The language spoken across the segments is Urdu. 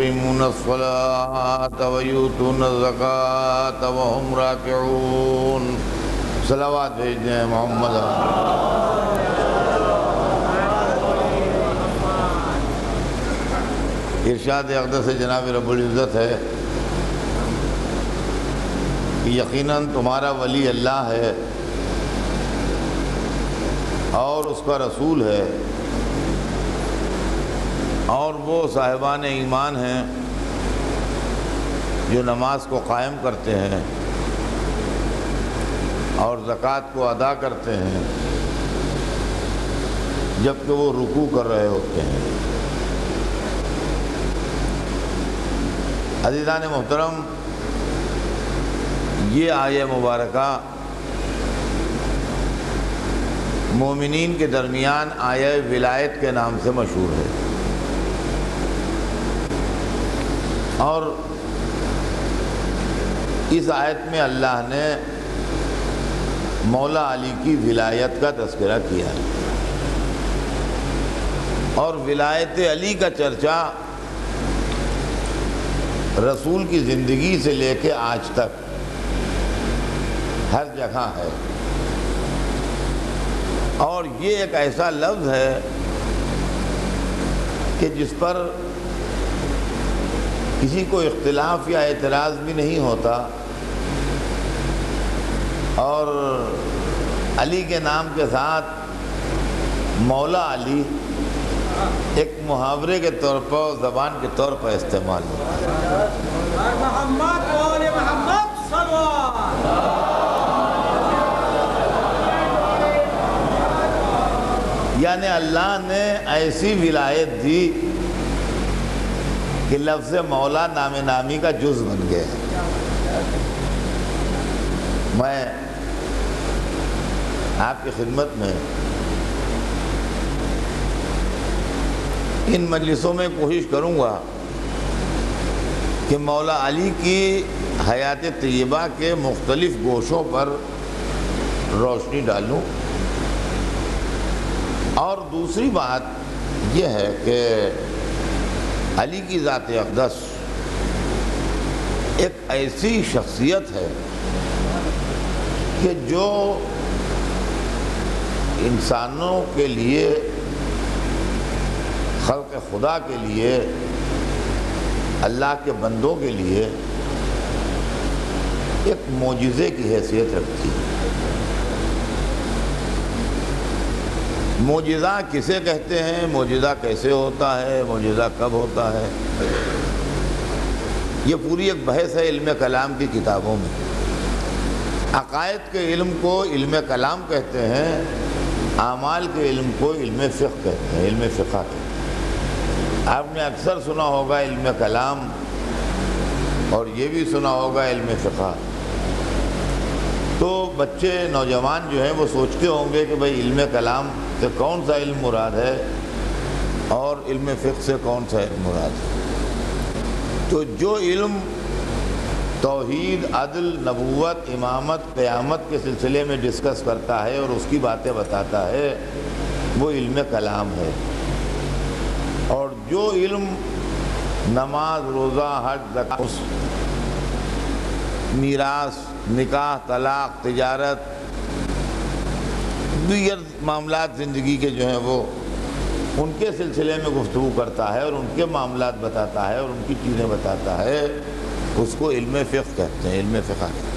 يقيمون الصلاة ويؤتون الزكاة وهم راكعون صلوات بھیجتے ہیں محمد ارشاد اقدس جناب رب العزت ہے کہ یقیناً تمہارا ولی اللہ ہے اور اس کا رسول ہے اور وہ صاحبان ایمان ہیں جو نماز کو قائم کرتے ہیں اور زکوٰۃ کو ادا کرتے ہیں جبکہ وہ رکوع کر رہے ہوتے ہیں۔ عزیزان محترم، یہ آیہ مبارکہ مومنین کے درمیان آیہ ولایت کے نام سے مشہور ہے۔ اور اس آیت میں اللہ نے مولا علی کی ولایت کا تذکرہ کیا ہے۔ اور ولایت علی کا چرچا رسول کی زندگی سے لے کے آج تک ہر جگہ ہے۔ اور یہ ایک ایسا لفظ ہے کہ جس پر کسی کو اختلاف یا اعتراض بھی نہیں ہوتا اور علی کے نام کے ساتھ مولا علی ایک محاورے کے طور پر زبان کے طور پر استعمال ہوتا ہے۔ محمد وآل محمد صلوات۔ یعنی اللہ نے ایسی ولایت دی کہ لفظ مولا نام نامی کا جز بن گیا ہے۔ میں آپ کی خدمت میں ان مجلسوں میں کوشش کروں گا کہ مولا علی کی حیات طیبہ کے مختلف گوشوں پر روشنی ڈالوں۔ اور دوسری بات یہ ہے کہ علی کی ذات اقدس ایک ایسی شخصیت ہے کہ جو انسانوں کے لیے، خلق خدا کے لیے، اللہ کے بندوں کے لیے ایک معجزے کی حیثیت رکھتی ہے۔ معجزہ کسے کہتے ہیں؟ معجزہ کیسے ہوتا ہے؟ معجزہ کب ہوتا ہے؟ یہ پوری ایک بحث ہے علم کلام کی کتابوں میں۔ عقائد کے علم کو علم کلام کہتے ہیں، اعمال کے علم کو علم فقہ کہتے ہیں، علم فقہ کہتے ہیں۔ آپ نے اکثر سنا ہوگا علم کلام، اور یہ بھی سنا ہوگا علم فقہ۔ تو بچے نوجوان جو ہیں وہ سوچتے ہوں گے کہ بھئی علم کلام سے کون سا علم مراد ہے اور علم فقہ سے کون سا علم مراد ہے؟ تو جو علم توحید، عدل، نبوت، امامت، قیامت کے سلسلے میں ڈسکس کرتا ہے اور اس کی باتیں بتاتا ہے، وہ علم کلام ہے۔ اور جو علم نماز، روزہ، حج زکات میراث نکاح، طلاق، تجارت، دیگر معاملات زندگی کے جو ہیں وہ ان کے سلسلے میں گفتگو کرتا ہے اور ان کے معاملات بتاتا ہے اور ان کی چیزیں بتاتا ہے، اس کو علم فقہ کہتے ہیں، علم فقہ کہتے ہیں۔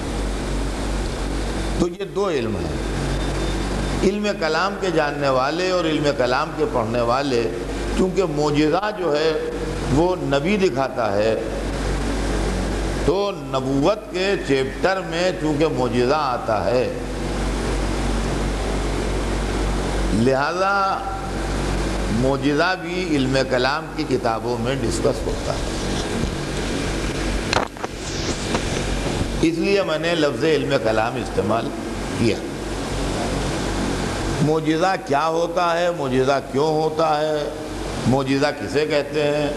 تو یہ دو علم ہیں۔ علم کلام کے جاننے والے اور علم کلام کے پڑھنے والے، چونکہ معجزہ جو ہے وہ نبی دکھاتا ہے تو نبوت کے چیپٹر میں چونکہ معجزہ آتا ہے، لہذا معجزہ بھی علم کلام کی کتابوں میں ڈسکس ہوتا ہے۔ اس لیے میں نے لفظ علم کلام استعمال کیا۔ معجزہ کیا ہوتا ہے، معجزہ کیوں ہوتا ہے، معجزہ کسے کہتے ہیں؟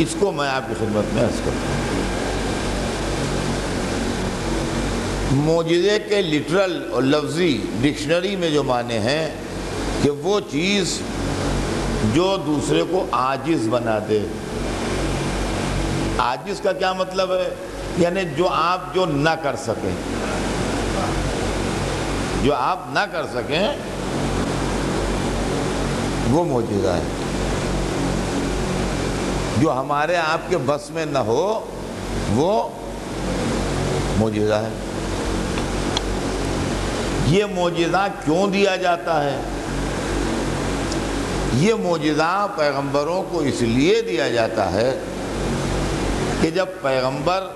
اس کو میں آپ کی خدمت میں عرض کرتا ہوں۔ معجزے کے لٹرل اور لفظی ڈکشنری میں جو معنی ہیں کہ وہ چیز جو دوسرے کو آجز بنا دے۔ آجز کا کیا مطلب ہے؟ یعنی جو آپ جو نہ کر سکیں۔ جو آپ نہ کر سکیں، وہ موجودہ ہے جو ہمارے آپ کے بس میں نہ ہو، وہ موجودہ ہے۔ یہ موجودہ کیوں دیا جاتا ہے؟ یہ موجودہ پیغمبروں کو اس لیے دیا جاتا ہے کہ جب پیغمبر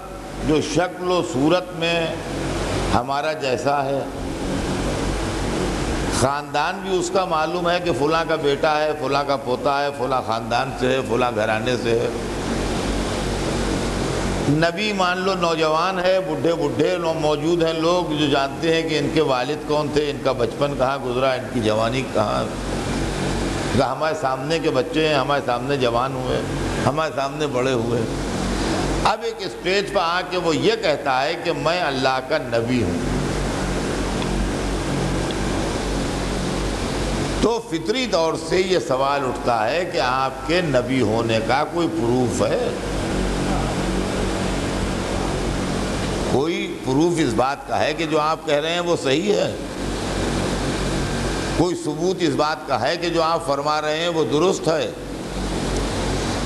جو شکل و صورت میں ہمارا جیسا ہے خاندان بھی اس کا معلوم ہے کہ فلاں کا بیٹا ہے، فلاں کا پوتا ہے، فلاں خاندان سے ہے، فلاں گھرانے سے ہے۔ نبی مان لو نوجوان ہے، بڈھے بڈھے موجود ہیں۔ لوگ جو جانتے ہیں کہ ان کے والد کون تھے، ان کا بچپن کہاں گزرا، ان کی جوانی کہاں۔ ہمارے سامنے کے بچے ہیں، ہمارے سامنے جوان ہوئے، ہمارے سامنے بڑے ہوئے۔ اب ایک اسٹیج پہ آ کے وہ یہ کہتا ہے کہ میں اللہ کا نبی ہوں۔ تو فطری طور سے یہ سوال اٹھتا ہے کہ آپ کے نبی ہونے کا کوئی پروف ہے؟ کوئی پروف اس بات کا ہے کہ جو آپ کہہ رہے ہیں وہ صحیح ہے؟ کوئی ثبوت اس بات کا ہے کہ جو آپ فرما رہے ہیں وہ درست ہے؟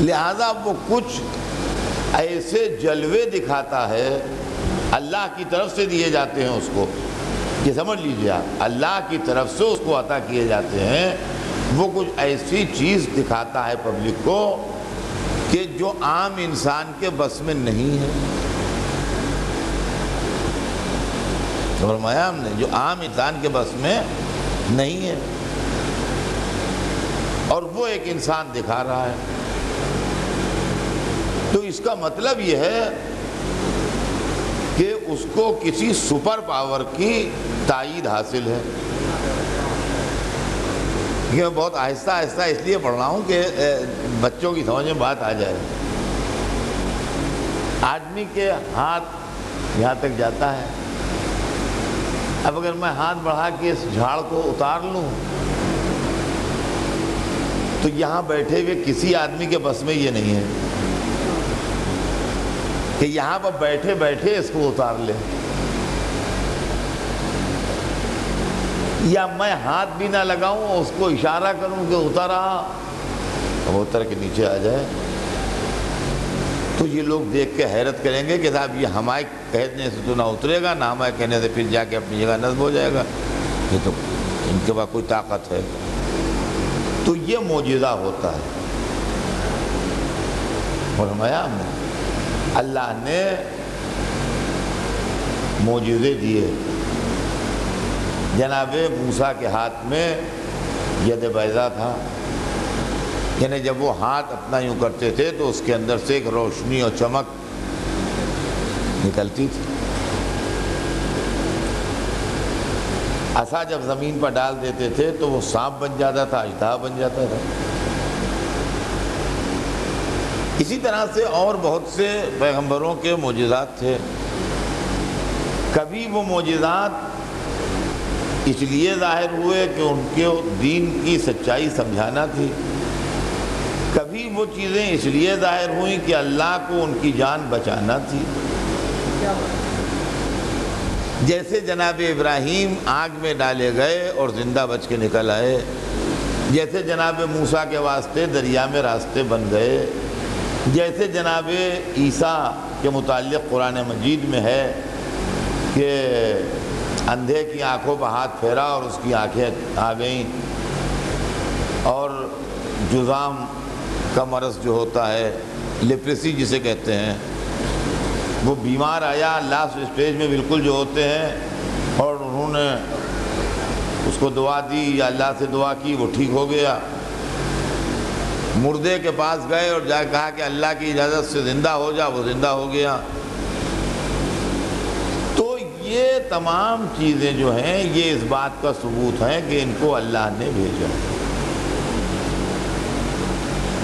لہذا وہ کچھ ایسے جلوے دکھاتا ہے، اللہ کی طرف سے دیے جاتے ہیں اس کو۔ یہ سمجھ لیجیے آپ، اللہ کی طرف سے اس کو عطا کیے جاتے ہیں، وہ کچھ ایسی چیز دکھاتا ہے پبلک کو کہ جو عام انسان کے بس میں نہیں ہے۔ فرمایا ہم نے، جو عام انسان کے بس میں نہیں ہے۔ اور وہ ایک انسان دکھا رہا ہے۔ تو اس کا مطلب یہ ہے کہ اس کو کسی سپر پاور کی تائید حاصل ہے۔ یہ میں بہت آہستہ آہستہ اس لیے پڑھ رہا ہوں کہ بچوں کی سمجھ میں بات آ جائے۔ آدمی کے ہاتھ یہاں تک جاتا ہے۔ اب اگر میں ہاتھ بڑھا کے اس جھاڑ کو اتار لوں، تو یہاں بیٹھے ہوئے کسی آدمی کے بس میں یہ نہیں ہے۔ کہ یہاں پر بیٹھے بیٹھے اس کو اتار لے۔ یا میں ہاتھ بھی نہ لگاؤں، اس کو اشارہ کروں کہ اتارا وہ اتر کے نیچے آ جائے۔ تو یہ لوگ دیکھ کے حیرت کریں گے کہ صاحب یہ ہمارے کہنے سے تو نہ اترے گا، نہ ہمارے کہنے سے پھر جا کے اپنی جگہ نصب ہو جائے گا۔ یہ تو ان کے پاس کوئی طاقت ہے۔ تو یہ موجودہ ہوتا ہے۔ فرمایا ہم نے اللہ نے موجودے دیے۔ جناب موسیٰ کے ہاتھ میں ید بیضا تھا۔ یعنی جب وہ ہاتھ اپنا یوں کرتے تھے تو اس کے اندر سے ایک روشنی اور چمک نکلتی تھی۔ ایسا جب زمین پر ڈال دیتے تھے تو وہ سانپ بن جاتا تھا، اجدہ بن جاتا تھا۔ اسی طرح سے اور بہت سے پیغمبروں کے معجزات تھے۔ کبھی وہ معجزات اس لیے ظاہر ہوئے کہ ان کے دین کی سچائی سمجھانا تھی۔ کبھی وہ چیزیں اس لیے ظاہر ہوئیں کہ اللہ کو ان کی جان بچانا تھی۔ جیسے جناب ابراہیم آگ میں ڈالے گئے اور زندہ بچ کے نکل آئے، جیسے جناب موسیٰ کے واسطے دریا میں راستے بن گئے جیسے جناب عیسیٰ کے متعلق قرآن مجید میں ہے کہ اندھے کی آنکھوں پہ ہاتھ پھیرا اور اس کی آنکھیں آ گئیں اور جزام کا مرض جو ہوتا ہے لپریسی جسے کہتے ہیں، وہ بیمار آیا لاسٹ اسٹیج میں بالکل جو ہوتے ہیں اور انہوں نے اس کو دعا دی، یا اللہ سے دعا کی، وہ ٹھیک ہو گیا۔ مردے کے پاس گئے اور جا کہا کہ اللہ کی اجازت سے زندہ ہو جا، وہ زندہ ہو گیا۔ تو یہ تمام چیزیں جو ہیں، یہ اس بات کا ثبوت ہیں کہ ان کو اللہ نے بھیجا۔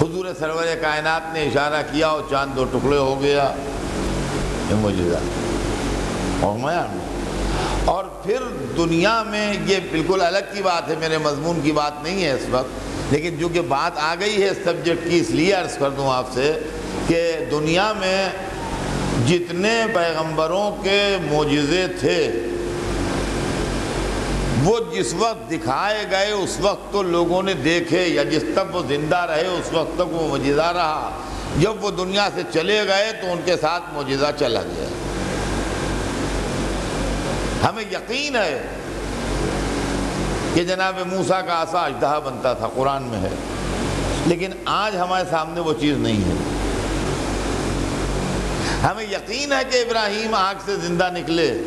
حضور سرور کائنات نے اشارہ کیا اور چاند دو ٹکڑے ہو گیا۔ یہ موجودہ اور میں اور پھر دنیا میں یہ بالکل الگ کی بات ہے، میرے مضمون کی بات نہیں ہے اس وقت۔ لیکن جو کہ بات آ گئی ہے سبجیکٹ کی، اس لیے عرض کر دوں آپ سے کہ دنیا میں جتنے پیغمبروں کے معجزے تھے، وہ جس وقت دکھائے گئے، اس وقت تو لوگوں نے دیکھے، یا جس تک وہ زندہ رہے، اس وقت تک وہ معجزہ رہا۔ جب وہ دنیا سے چلے گئے تو ان کے ساتھ معجزہ چلا گیا۔ ہمیں یقین ہے کہ جناب موسیٰ کا آسا اجدہا بنتا تھا، قرآن میں ہے۔ لیکن آج ہمارے سامنے وہ چیز نہیں ہے۔ ہمیں یقین ہے کہ ابراہیم آگ سے زندہ نکلے،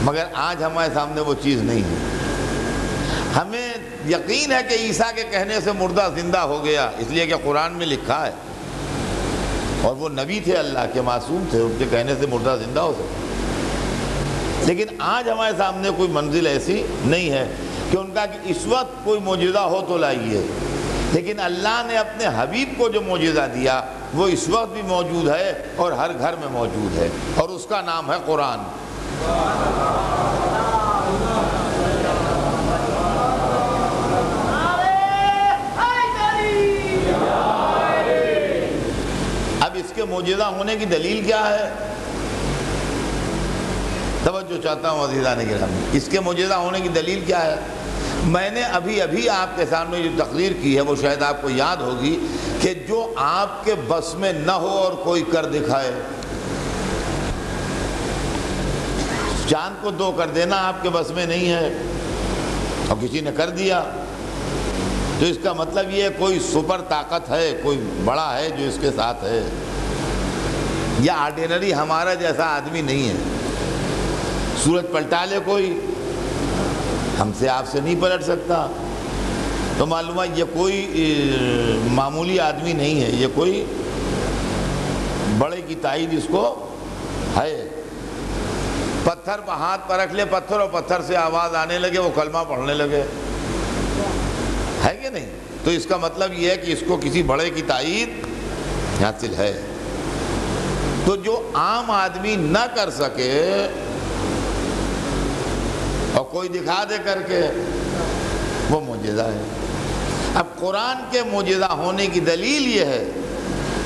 مگر آج ہمارے سامنے وہ چیز نہیں ہے۔ ہمیں یقین ہے کہ عیسیٰ کے کہنے سے مردہ زندہ ہو گیا، اس لیے کہ قرآن میں لکھا ہے۔ اور وہ نبی تھے اللہ کے، معصوم تھے، ان کے کہنے سے مردہ زندہ ہو سکتے لیکن آج ہمارے سامنے کوئی منزل ایسی نہیں ہے کہ ان کا کہ اس وقت کوئی معجزہ ہو تو لائیے۔ لیکن اللہ نے اپنے حبیب کو جو معجزہ دیا، وہ اس وقت بھی موجود ہے اور ہر گھر میں موجود ہے۔ اور اس کا نام ہے قرآن۔ اب اس کے معجزہ ہونے کی دلیل کیا ہے؟ توجہ چاہتا ہوں عزیزان گرامی اس کے معجزہ ہونے کی دلیل کیا ہے؟ میں نے ابھی ابھی آپ کے سامنے جو تقریر کی ہے، وہ شاید آپ کو یاد ہوگی کہ جو آپ کے بس میں نہ ہو اور کوئی کر دکھائے۔ چاند کو دو کر دینا آپ کے بس میں نہیں ہے۔ اور کسی نے کر دیا۔ تو اس کا مطلب یہ کوئی سپر طاقت ہے، کوئی بڑا ہے جو اس کے ساتھ ہے۔ یا آرڈینری ہمارا جیسا آدمی نہیں ہے۔ سورج پلٹا لے کوئی۔ ہم سے آپ سے نہیں پلٹ سکتا۔ تو معلوم ہے یہ کوئی معمولی آدمی نہیں ہے۔ یہ کوئی بڑے کی تائید اس کو ہے۔ پتھر پہ ہاتھ پر رکھ لے، پتھر اور پتھر سے آواز آنے لگے، وہ کلمہ پڑھنے لگے۔ ہے کہ نہیں؟ تو اس کا مطلب یہ ہے کہ اس کو کسی بڑے کی تائید حاصل ہے۔ تو جو عام آدمی نہ کر سکے کوئی دکھا دے کر کے، وہ معجزہ ہے۔ اب قرآن کے معجزہ ہونے کی دلیل یہ ہے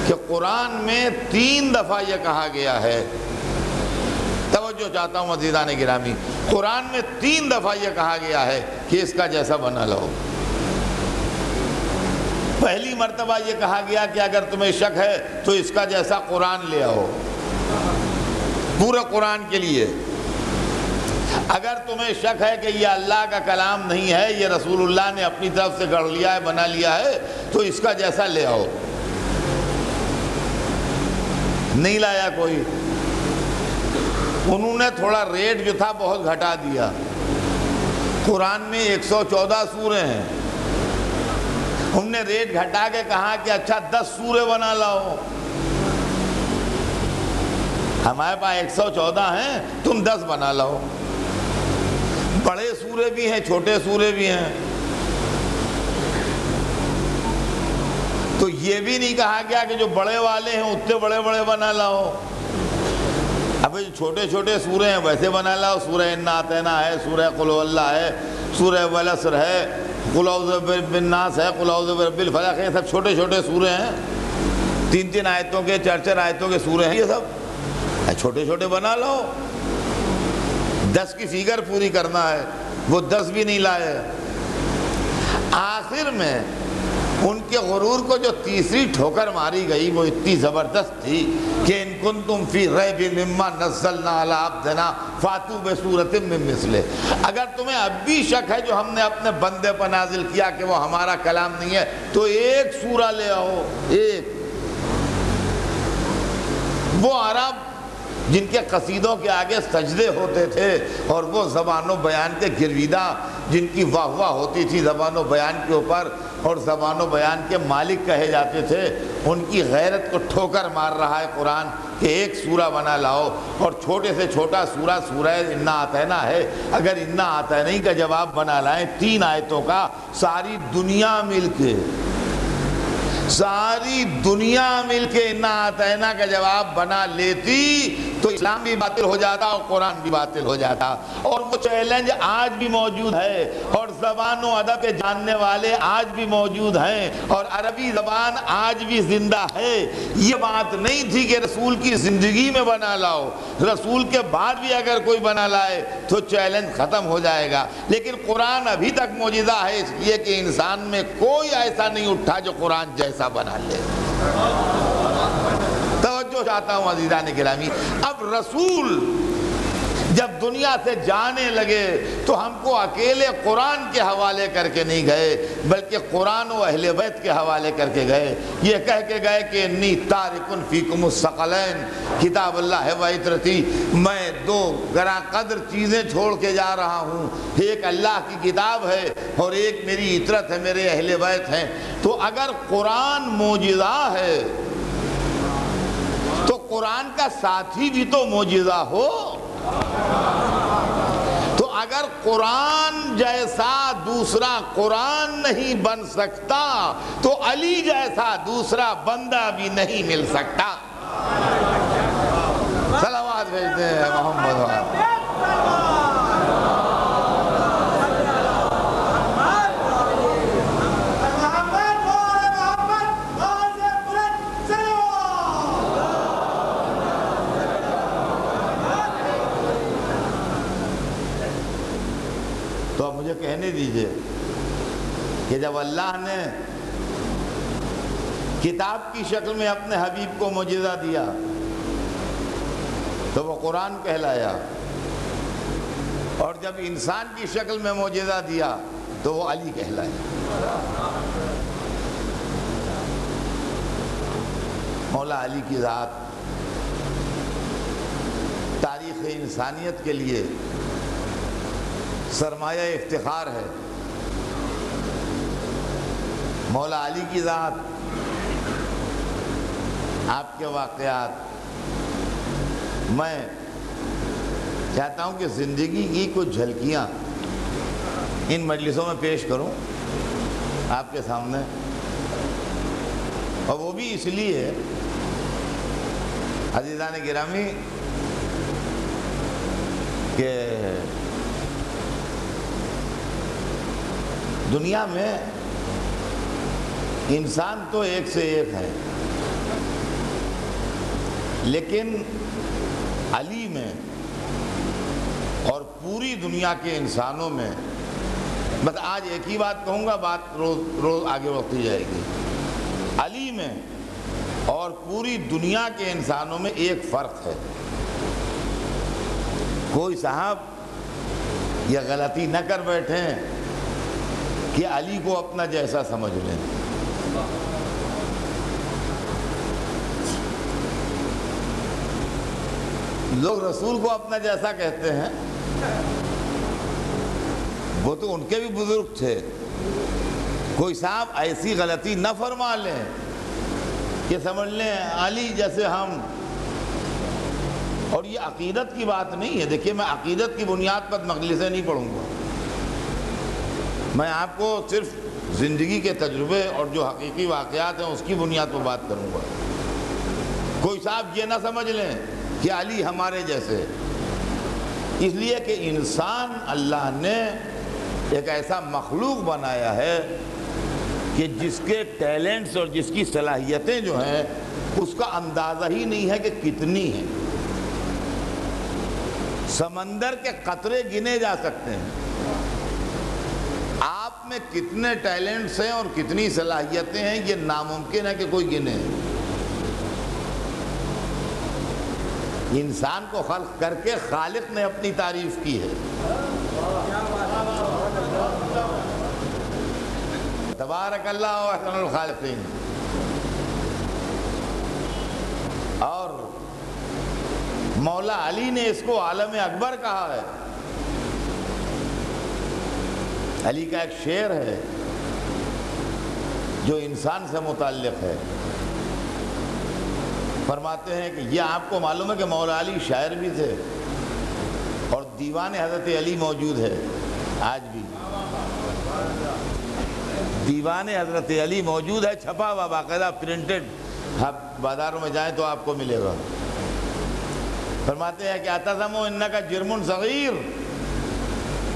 کہ قرآن میں تین دفعہ یہ کہا گیا ہے۔ توجہ چاہتا ہوں عزیزان گرامی، قرآن میں تین دفعہ یہ کہا گیا ہے کہ اس کا جیسا بنا لو۔ پہلی مرتبہ یہ کہا گیا کہ اگر تمہیں شک ہے تو اس کا جیسا قرآن لے آؤ۔ پورا قرآن کے لیے۔ اگر تمہیں شک ہے کہ یہ اللہ کا کلام نہیں ہے، یہ رسول اللہ نے اپنی طرف سے گڑھ لیا ہے، بنا لیا ہے، تو اس کا جیسا لے آؤ۔ نہیں لایا کوئی۔ انہوں نے تھوڑا ریٹ جو تھا بہت گھٹا دیا۔ قرآن میں ایک سو چودہ سورے ہیں۔ ہم نے ریٹ گھٹا کے کہا کہ اچھا دس سورے بنا لاؤ۔ ہمارے پاس ایک سو چودہ ہیں، تم دس بنا لاؤ۔ سورے بھی ہیں، چھوٹے سورے بھی ہیں۔ تو یہ بھی نہیں کہا گیا کہ جو بڑے والے ہیں، اتنے بڑے بڑے بنا لاؤ۔ اب جو چھوٹے چھوٹے سورے ہیں، ویسے بنا لاؤ۔ سورہ انا آتینا ہے، سورہ قلو اللہ ہے، سورہ ولسر ہے۔ قلعوز بن ہے قلعوز رب الفلق ہے۔ سب چھوٹے چھوٹے سورے ہیں۔ تین تین آیتوں کے، چار چار آیتوں کے سورے ہیں۔ یہ سب۔ چھوٹے چھوٹے بنا لو دس کی فیگر پوری کرنا ہے۔ وہ دس بھی نہیں لائے۔ آخر میں ان کے غرور کو جو تیسری ٹھوکر ماری گئی، وہ اتنی زبردست تھی کہ ان کن تم فی ریب مما نزلنا علی عبدنا فاتو بصورت من مثلے اگر تمہیں اب بھی شک ہے جو ہم نے اپنے بندے پر نازل کیا کہ وہ ہمارا کلام نہیں ہے، تو ایک سورہ لے آؤ، ایک۔ وہ عرب جن کے قصیدوں کے آگے سجدے ہوتے تھے اور وہ زبان و بیان کے گرویدہ جن کی واہ واہ ہوتی تھی زبان و بیان کے اوپر اور زبان و بیان کے مالک کہے جاتے تھے، ان کی غیرت کو ٹھوکر مار رہا ہے قرآن کہ ایک سورہ بنا لاؤ اور چھوٹے سے چھوٹا سورہ سورہ انا آتینا ہے۔ اگر انا آتینی کا جواب بنا لائیں تین آیتوں کا، ساری دنیا مل کے۔ ساری دنیا مل کے انا آتینا کا جواب بنا لیتی تو اسلام بھی باطل ہو جاتا اور قرآن بھی باطل ہو جاتا اور وہ چیلنج آج بھی موجود ہے اور زبان و ادب کے جاننے والے آج بھی موجود ہیں اور عربی زبان آج بھی زندہ ہے یہ بات نہیں تھی کہ رسول کی زندگی میں بنا لاؤ رسول کے بعد بھی اگر کوئی بنا لائے تو چیلنج ختم ہو جائے گا لیکن قرآن ابھی تک موجودہ ہے اس لیے کہ انسان میں کوئی ایسا نہیں اٹھا جو قرآن جیسا بنا لے۔ توجہ چاہتا ہوں عزیزان گرامی۔ اب رسول جب دنیا سے جانے لگے تو ہم کو اکیلے قرآن کے حوالے کر کے نہیں گئے، بلکہ قرآن و اہل بیت کے حوالے کر کے گئے۔ یہ کہہ کے گئے کہ انی تارکن فیکم السقلین کتاب اللہ ہے وعطرتی میں دو گراں قدر چیزیں چھوڑ کے جا رہا ہوں۔ ایک اللہ کی کتاب ہے اور ایک میری عطرت ہے، میرے اہل بیت ہیں۔ تو اگر قرآن موجزہ ہے، تو قرآن کا ساتھی بھی تو موجزہ ہو۔ تو اگر قرآن جیسا دوسرا قرآن نہیں بن سکتا، تو علی جیسا دوسرا بندہ بھی نہیں مل سکتا۔ سلامات بھیجتے ہیں، محمد کہنے دیجیے کہ جب اللہ نے کتاب کی شکل میں اپنے حبیب کو معجزہ دیا تو وہ قرآن کہلایا اور جب انسان کی شکل میں معجزہ دیا تو وہ علی کہلایا مولا علی کی ذات تاریخ انسانیت کے لیے سرمایہ افتخار ہے۔ مولا علی کی ذات، آپ کے واقعات۔ میں چاہتا ہوں کہ زندگی کی کچھ جھلکیاں ان مجلسوں میں پیش کروں آپ کے سامنے۔ اور وہ بھی اس لیے عزیزان گرامی، کہ دنیا میں انسان تو ایک سے ایک ہے۔ لیکن علی میں اور پوری دنیا کے انسانوں میں، بس آج ایک ہی بات کہوں گا، بات روز روز آگے بڑھتی جائے گی۔ علی میں اور پوری دنیا کے انسانوں میں ایک فرق ہے۔ کوئی صاحب یہ غلطی نہ کر بیٹھیں کہ علی کو اپنا جیسا سمجھ لیں۔ لوگ رسول کو اپنا جیسا کہتے ہیں۔ وہ تو ان کے بھی بزرگ تھے۔ کوئی صاحب ایسی غلطی نہ فرما لیں کہ سمجھ لیں علی جیسے ہم۔ اور یہ عقیدت کی بات نہیں ہے۔ دیکھیے میں عقیدت کی بنیاد پر مجلسیں نہیں پڑھوں گا۔ میں آپ کو صرف زندگی کے تجربے اور جو حقیقی واقعات ہیں اس کی بنیاد پر بات کروں گا۔ کوئی صاحب یہ نہ سمجھ لیں کہ علی ہمارے جیسے۔ اس لیے کہ انسان اللہ نے ایک ایسا مخلوق بنایا ہے کہ جس کے ٹیلنٹس اور جس کی صلاحیتیں جو ہیں، اس کا اندازہ ہی نہیں ہے کہ کتنی ہیں۔ سمندر کے قطرے گنے جا سکتے ہیں۔ آپ میں کتنے ٹیلنٹس ہیں اور کتنی صلاحیتیں ہیں، یہ ناممکن ہے کہ کوئی گنے۔ انسان کو خلق کر کے خالق نے اپنی تعریف کی ہے۔ تبارک اللہ و احسن الخالقین۔ اور مولا علی نے اس کو عالم اکبر کہا ہے۔ علی کا ایک شعر ہے جو انسان سے متعلق ہے۔ فرماتے ہیں کہ یہ آپ کو معلوم ہے کہ مولا علی شاعر بھی تھے اور دیوان حضرت علی موجود ہے آج بھی۔ دیوان حضرت علی موجود ہے، چھپا ہوا باقاعدہ پرنٹڈ آپ بازاروں میں جائیں تو آپ کو ملے گا۔ فرماتے ہیں کہ اتزم ان کا جرم صغیر۔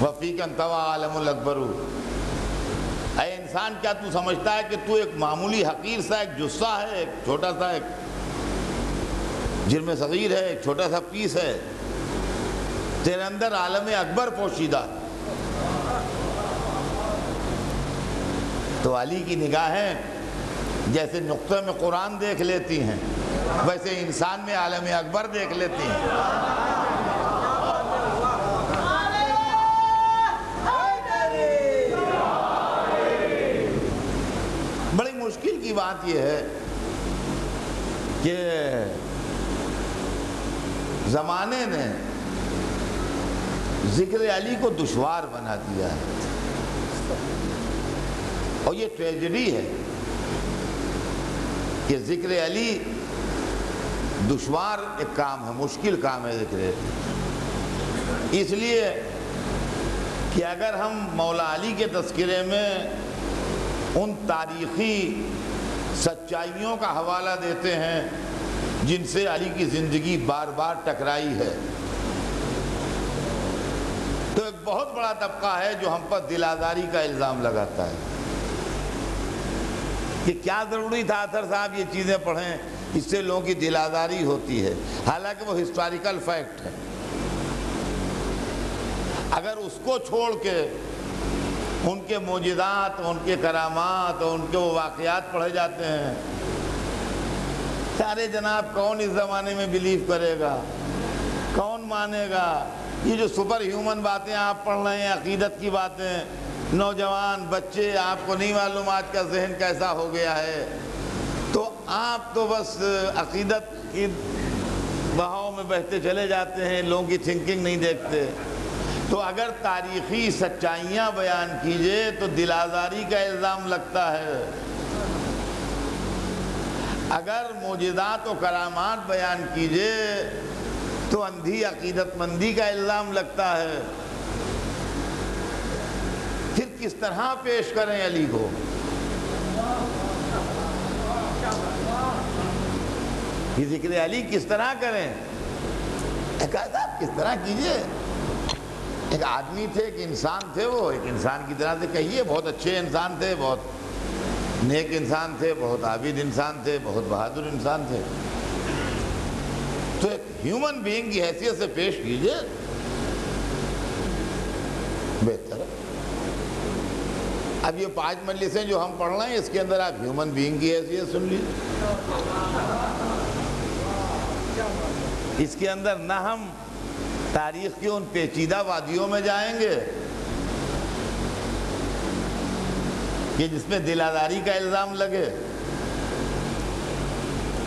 وفیقن توا عالم الاکبر اے انسان، کیا تو سمجھتا ہے کہ تو ایک معمولی حقیر سا، ایک جسہ ہے، ایک چھوٹا سا، ایک جرم صغیر ہے، ایک چھوٹا سا پیس ہے۔ تیرے اندر عالم اکبر پوشیدہ۔ ہے تو علی کی نگاہیں جیسے نقطہ میں قرآن دیکھ لیتی ہیں، ویسے انسان میں عالم اکبر دیکھ لیتی ہیں بڑی مشکل کی بات یہ ہے کہ زمانے نے ذکر علی کو دشوار بنا دیا ہے اور یہ ٹریجڈی ہے کہ ذکر علی دشوار ایک کام ہے، مشکل کام ہے ذکر اس لیے کہ اگر ہم مولا علی کے تذکرے میں ان تاریخی سچائیوں کا حوالہ دیتے ہیں جن سے علی کی زندگی بار بار ٹکرائی ہے۔ تو ایک بہت بڑا طبقہ ہے جو ہم پر دل آزاری کا الزام لگاتا ہے۔ کہ کیا ضروری تھا اثر صاحب یہ چیزیں پڑھیں؟ اس سے لوگوں کی دل آزاری ہوتی ہے۔ حالانکہ وہ ہسٹوریکل فیکٹ ہے۔ اگر اس کو چھوڑ کے ان کے موجودات ان کے کرامات، ان کے وہ واقعات پڑھے جاتے ہیں۔ سارے جناب کون اس زمانے میں بلیو کرے گا؟ کون مانے گا؟ یہ جو سپر ہیومن باتیں آپ پڑھ رہے ہیں، عقیدت کی باتیں، نوجوان بچے، آپ کو نہیں معلوم آج کا ذہن کیسا ہو گیا ہے۔ تو آپ تو بس عقیدت کی بہاؤ میں بہتے چلے جاتے ہیں، لوگوں کی تھنکنگ نہیں دیکھتے۔ تو اگر تاریخی سچائیاں بیان کیجیے تو دل آزاری کا الزام لگتا ہے۔ اگر موجودات و کرامات بیان کیجیے تو اندھی عقیدت مندی کا الزام لگتا ہے۔ پھر کس طرح پیش کریں علی کو؟ یہ ذکر علی کس طرح کریں؟ صاحب، کس طرح کیجیے؟ ایک آدمی تھے، ایک انسان تھے وہ، ایک انسان کی طرح سے کہیے، بہت اچھے انسان تھے، بہت نیک انسان تھے، بہت عابد انسان تھے، بہت بہادر انسان تھے۔ تو ایک ہیومن بینگ کی حیثیت سے پیش کیجیے۔ بہتر۔ اب یہ پانچ مجلسیں جو ہم پڑھ رہے ہیں، اس کے اندر آپ ہیومن بینگ کی حیثیت سن لیجیے اس کے اندر نہ ہم تاریخ کی ان پیچیدہ وادیوں میں جائیں گے کہ جس میں دل آزاری کا الزام لگے۔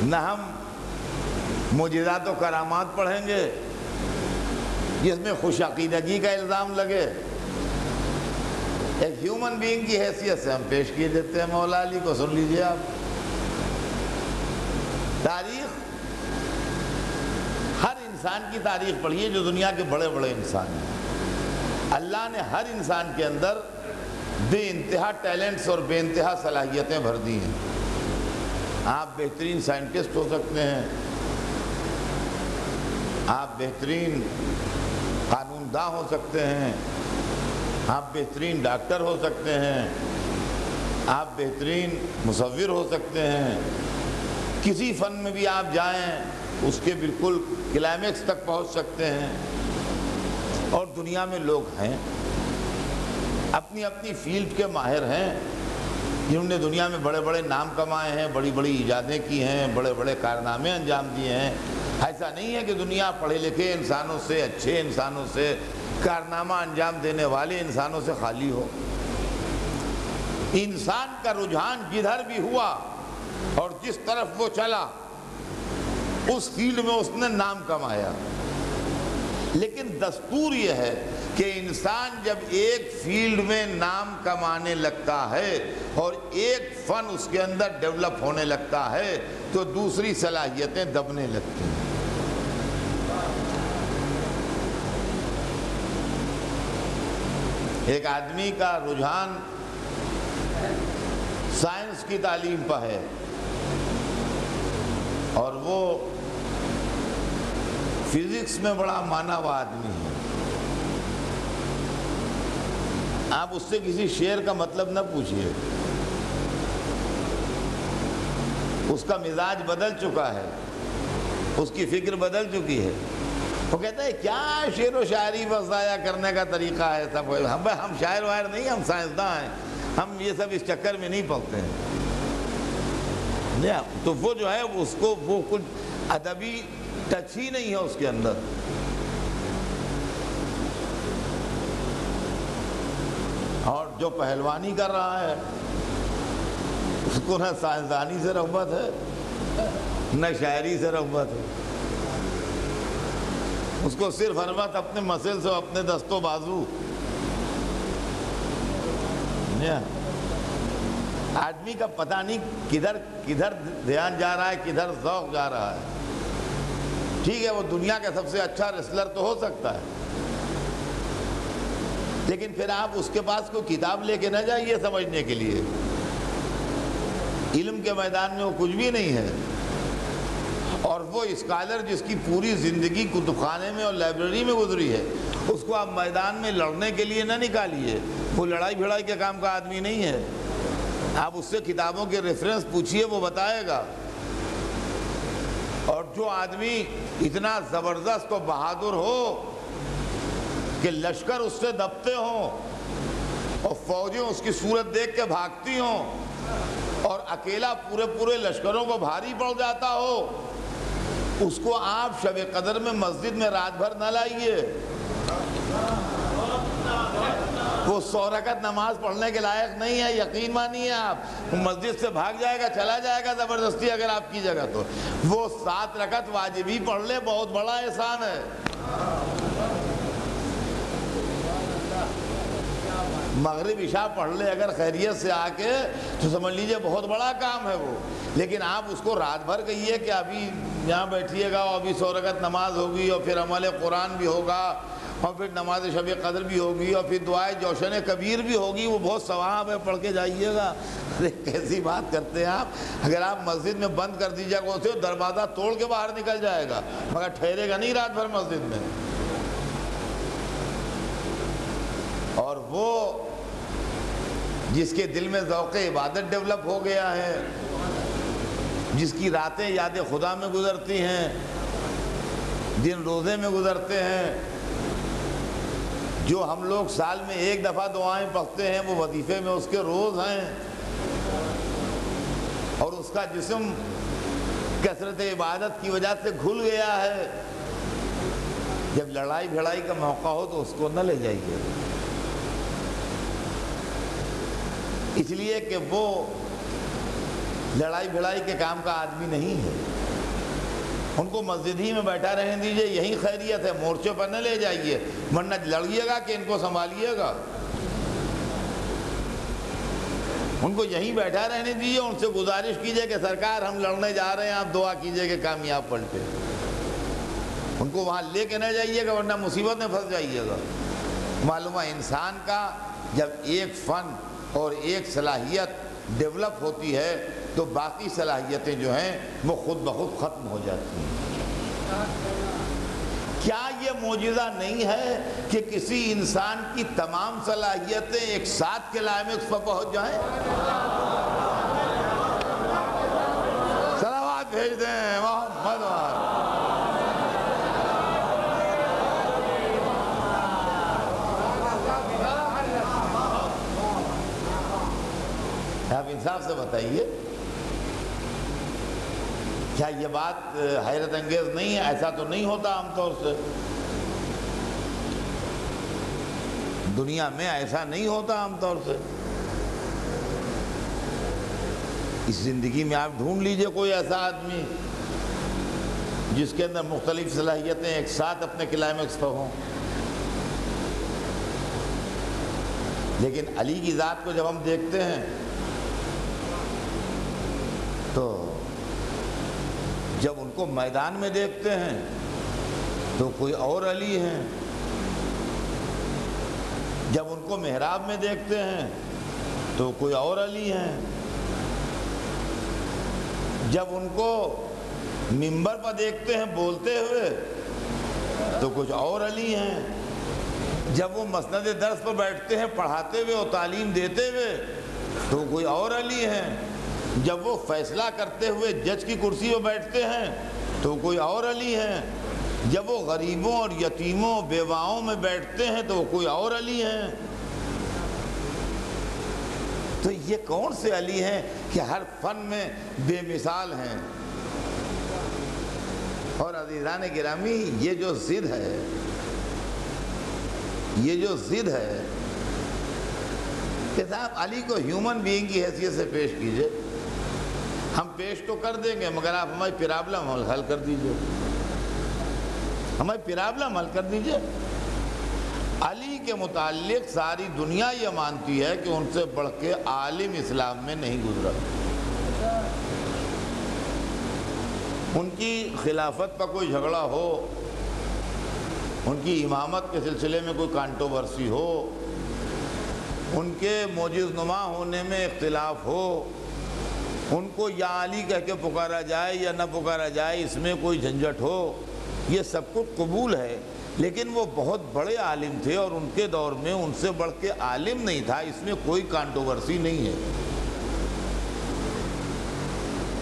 نہ ہم معجزات و کرامات پڑھیں گے جس میں خوش عقیدگی کا الزام لگے۔ ایک ہیومن بینگ کی حیثیت سے ہم پیش کیے دیتے ہیں، مولا علی کو سن لیجیے آپ۔ تاریخ انسان کی تاریخ پڑھیے جو دنیا کے بڑے بڑے انسان ہیں۔ اللہ نے ہر انسان کے اندر بے انتہا ٹیلنٹس اور بے انتہا صلاحیتیں بھر دی ہیں۔ آپ بہترین سائنٹسٹ ہو سکتے ہیں۔ آپ بہترین قانون داں ہو سکتے ہیں۔ آپ بہترین ڈاکٹر ہو سکتے ہیں۔ آپ بہترین مصور ہو سکتے ہیں۔ کسی فن میں بھی آپ جائیں، اس کے بالکل کلائمیکس تک پہنچ سکتے ہیں۔ اور دنیا میں لوگ ہیں۔ اپنی اپنی فیلڈ کے ماہر ہیں۔ جنہوں نے دنیا میں بڑے بڑے نام کمائے ہیں، بڑی بڑی ایجادیں کی ہیں، بڑے بڑے کارنامے انجام دیے ہیں۔ ایسا نہیں ہے کہ دنیا پڑھے لکھے انسانوں سے، اچھے انسانوں سے کارنامہ انجام دینے والے انسانوں سے خالی ہو۔ انسان کا رجحان جدھر بھی ہوا اور جس طرف وہ چلا اس فیلڈ میں اس نے نام کمایا۔ لیکن دستور یہ ہے کہ انسان جب ایک فیلڈ میں نام کمانے لگتا ہے اور ایک فن اس کے اندر ڈیولپ ہونے لگتا ہے، تو دوسری صلاحیتیں دبنے لگتی ہیں۔ ایک آدمی کا رجحان سائنس کی تعلیم پر ہے اور وہ فزکس میں بڑا مانا ہوا آدمی ہے۔ آپ اس سے کسی شعر کا مطلب نہ پوچھئے۔ اس کا مزاج بدل چکا ہے۔ اس کی فکر بدل چکی ہے۔ وہ کہتا ہے، کیا شعر و شاعری بس ضائع کرنے کا طریقہ ہے سب؟ ہم ہم شاعر وائر نہیں، ہم سائنسداں ہیں۔ ہم یہ سب اس چکر میں نہیں پڑتے ہیں۔ تو وہ جو ہے، اس کو وہ کچھ ادبی ٹچ ہی نہیں ہے اس کے اندر۔ اور جو پہلوانی کر رہا ہے، اس کو نہ سائنسدانی سے رغبت ہے، نہ شاعری سے رغبت ہے۔ اس کو صرف حرمت اپنے مسل سے، اپنے دست و بازو۔ جی ہاں۔ آدمی کا پتہ نہیں کدھر کدھر دھیان جا رہا ہے، کدھر ذوق جا رہا ہے۔ ٹھیک ہے، وہ دنیا کا سب سے اچھا ریسلر تو ہو سکتا ہے۔ لیکن پھر آپ اس کے پاس کوئی کتاب لے کے نہ جائیے سمجھنے کے لیے۔ علم کے میدان میں وہ کچھ بھی نہیں ہے۔ اور وہ اسکالر جس کی پوری زندگی کتب خانے میں اور لائبریری میں گزری ہے، اس کو آپ میدان میں لڑنے کے لیے نہ نکالیے۔ وہ لڑائی بھڑائی کے کام کا آدمی نہیں ہے۔ آپ اس سے کتابوں کے ریفرنس پوچھئے، وہ بتائے گا۔ اور جو آدمی اتنا زبردست و بہادر ہو کہ لشکر اس سے دبتے ہوں اور فوجیں اس کی صورت دیکھ کے بھاگتی ہوں اور اکیلا پورے پورے لشکروں کو بھاری پڑ جاتا ہو، اس کو آپ شب قدر میں مسجد میں رات بھر نہ لائیے۔ وہ سو رکعت نماز پڑھنے کے لائق نہیں ہے، یقین مانیے آپ۔ مسجد سے بھاگ جائے گا، چلا جائے گا زبردستی اگر آپ کی جگہ تو۔ وہ سات رکعت واجبی پڑھ لے، بہت بڑا احسان ہے۔ مغرب عشاء پڑھ لے، اگر خیریت سے آ کے تو سمجھ لیجیے بہت بڑا کام ہے وہ۔ لیکن آپ اس کو رات بھر کہیے کہ ابھی یہاں بیٹھیے گا اور ابھی سو رکعت نماز ہوگی اور پھر عمل قرآن بھی ہوگا۔ اور پھر نماز شب قدر بھی ہوگی اور پھر دعائے جوشن کبیر بھی ہوگی، وہ بہت ثواب ہے، پڑھ کے جائیے گا۔ کیسی بات کرتے ہیں آپ۔ اگر آپ مسجد میں بند کر دیجیے گا، اسے دروازہ توڑ کے باہر نکل جائے گا، مگر ٹھہرے گا نہیں رات بھر مسجد میں۔ اور وہ جس کے دل میں ذوق عبادت ڈیولپ ہو گیا ہے، جس کی راتیں یاد خدا میں گزرتی ہیں، دن روزے میں گزرتے ہیں جو ہم لوگ سال میں ایک دفعہ دعائیں پڑھتے ہیں، وہ وظیفے میں اس کے روز ہیں۔ اور اس کا جسم کثرت عبادت کی وجہ سے گھل گیا ہے۔ جب لڑائی بھڑائی کا موقع ہو تو اس کو نہ لے جائیے۔ اس لیے کہ وہ لڑائی بھڑائی کے کام کا آدمی نہیں ہے۔ ان کو مسجد ہی میں بیٹھا رہنے دیجیے، یہی خیریت ہے، مورچے پر نہ لے جائیے۔ ورنہ لڑیے گا کہ ان کو سنبھالیے گا؟ ان کو یہیں بیٹھا رہنے دیجیے، ان سے گزارش کیجیے کہ سرکار ہم لڑنے جا رہے ہیں، آپ دعا کیجیے کہ کامیاب پلٹے۔ ان کو وہاں لے کے نہ جائیے گا، ورنہ مصیبت میں پھنس جائیے گا۔ معلومہ انسان کا جب ایک فن اور ایک صلاحیت ڈیولپ ہوتی ہے تو باقی صلاحیتیں جو ہیں وہ خود بخود ختم ہو جاتی ہیں۔ کیا یہ معجزہ نہیں ہے کہ کسی انسان کی تمام صلاحیتیں ایک ساتھ کلائمیکس پر پہنچ جائیں؟ سلامات بھیج دیں، محمد آپ انصاف سے بتائیے۔ کیا یہ بات حیرت انگیز نہیں ہے؟ ایسا تو نہیں ہوتا عام طور سے۔ دنیا میں ایسا نہیں ہوتا عام طور سے۔ اس زندگی میں آپ ڈھونڈ لیجیے کوئی ایسا آدمی جس کے اندر مختلف صلاحیتیں ایک ساتھ اپنے کلائمیکس پر ہوں۔ لیکن علی کی ذات کو جب ہم دیکھتے ہیں تو کو میدان میں دیکھتے ہیں تو کوئی اور علی ہیں۔ جب ان کو محراب میں دیکھتے ہیں تو کوئی اور علی ہیں۔ جب ان کو ممبر پر دیکھتے ہیں بولتے ہوئے تو کچھ اور علی ہیں۔ جب وہ مسند درس پر بیٹھتے ہیں، پڑھاتے ہوئے اور تعلیم دیتے ہوئے تو کوئی اور علی ہیں۔ جب وہ فیصلہ کرتے ہوئے جج کی کرسی پہ بیٹھتے ہیں تو کوئی اور علی ہیں جب وہ غریبوں اور یتیموں، بیواؤں میں بیٹھتے ہیں تو وہ کوئی اور علی ہیں تو یہ کون سے علی ہیں کہ ہر فن میں بے مثال ہیں؟ اور عزیزان گرامی، یہ جو ضد ہے، یہ جو ضد ہے کہ صاحب علی کو ہیومن بینگ کی حیثیت سے پیش کیجیے۔ ہم پیش تو کر دیں گے، مگر آپ ہماری پرابلم حل کر دیجیے۔ ہماری پرابلم حل کر دیجیے۔ علی کے متعلق ساری دنیا یہ مانتی ہے کہ ان سے بڑھ کے عالم اسلام میں نہیں گزرا۔ ان کی خلافت پر کوئی جھگڑا ہو، ان کی امامت کے سلسلے میں کوئی کانٹروورسی ہو، ان کے موجز نما ہونے میں اختلاف ہو ان کو یا علی کہہ کے پکارا جائے یا نہ پکارا جائے، اس میں کوئی جھنجھٹ ہو، یہ سب کچھ قبول ہے۔ لیکن وہ بہت بڑے عالم تھے اور ان کے دور میں ان سے بڑھ کے عالم نہیں تھا، اس میں کوئی کانٹروورسی نہیں ہے۔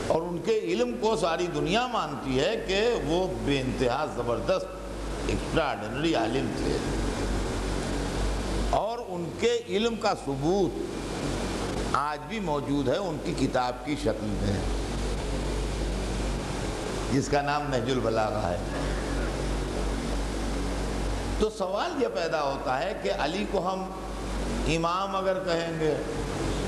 اور ان کے علم کو ساری دنیا مانتی ہے کہ وہ بے انتہا زبردست ایکسٹراڈنری عالم تھے۔ اور ان کے علم کا ثبوت آج بھی موجود ہے، ان کی کتاب کی شکل میں۔ جس کا نام نہج البلاغہ ہے۔ تو سوال یہ پیدا ہوتا ہے کہ علی کو ہم امام اگر کہیں گے،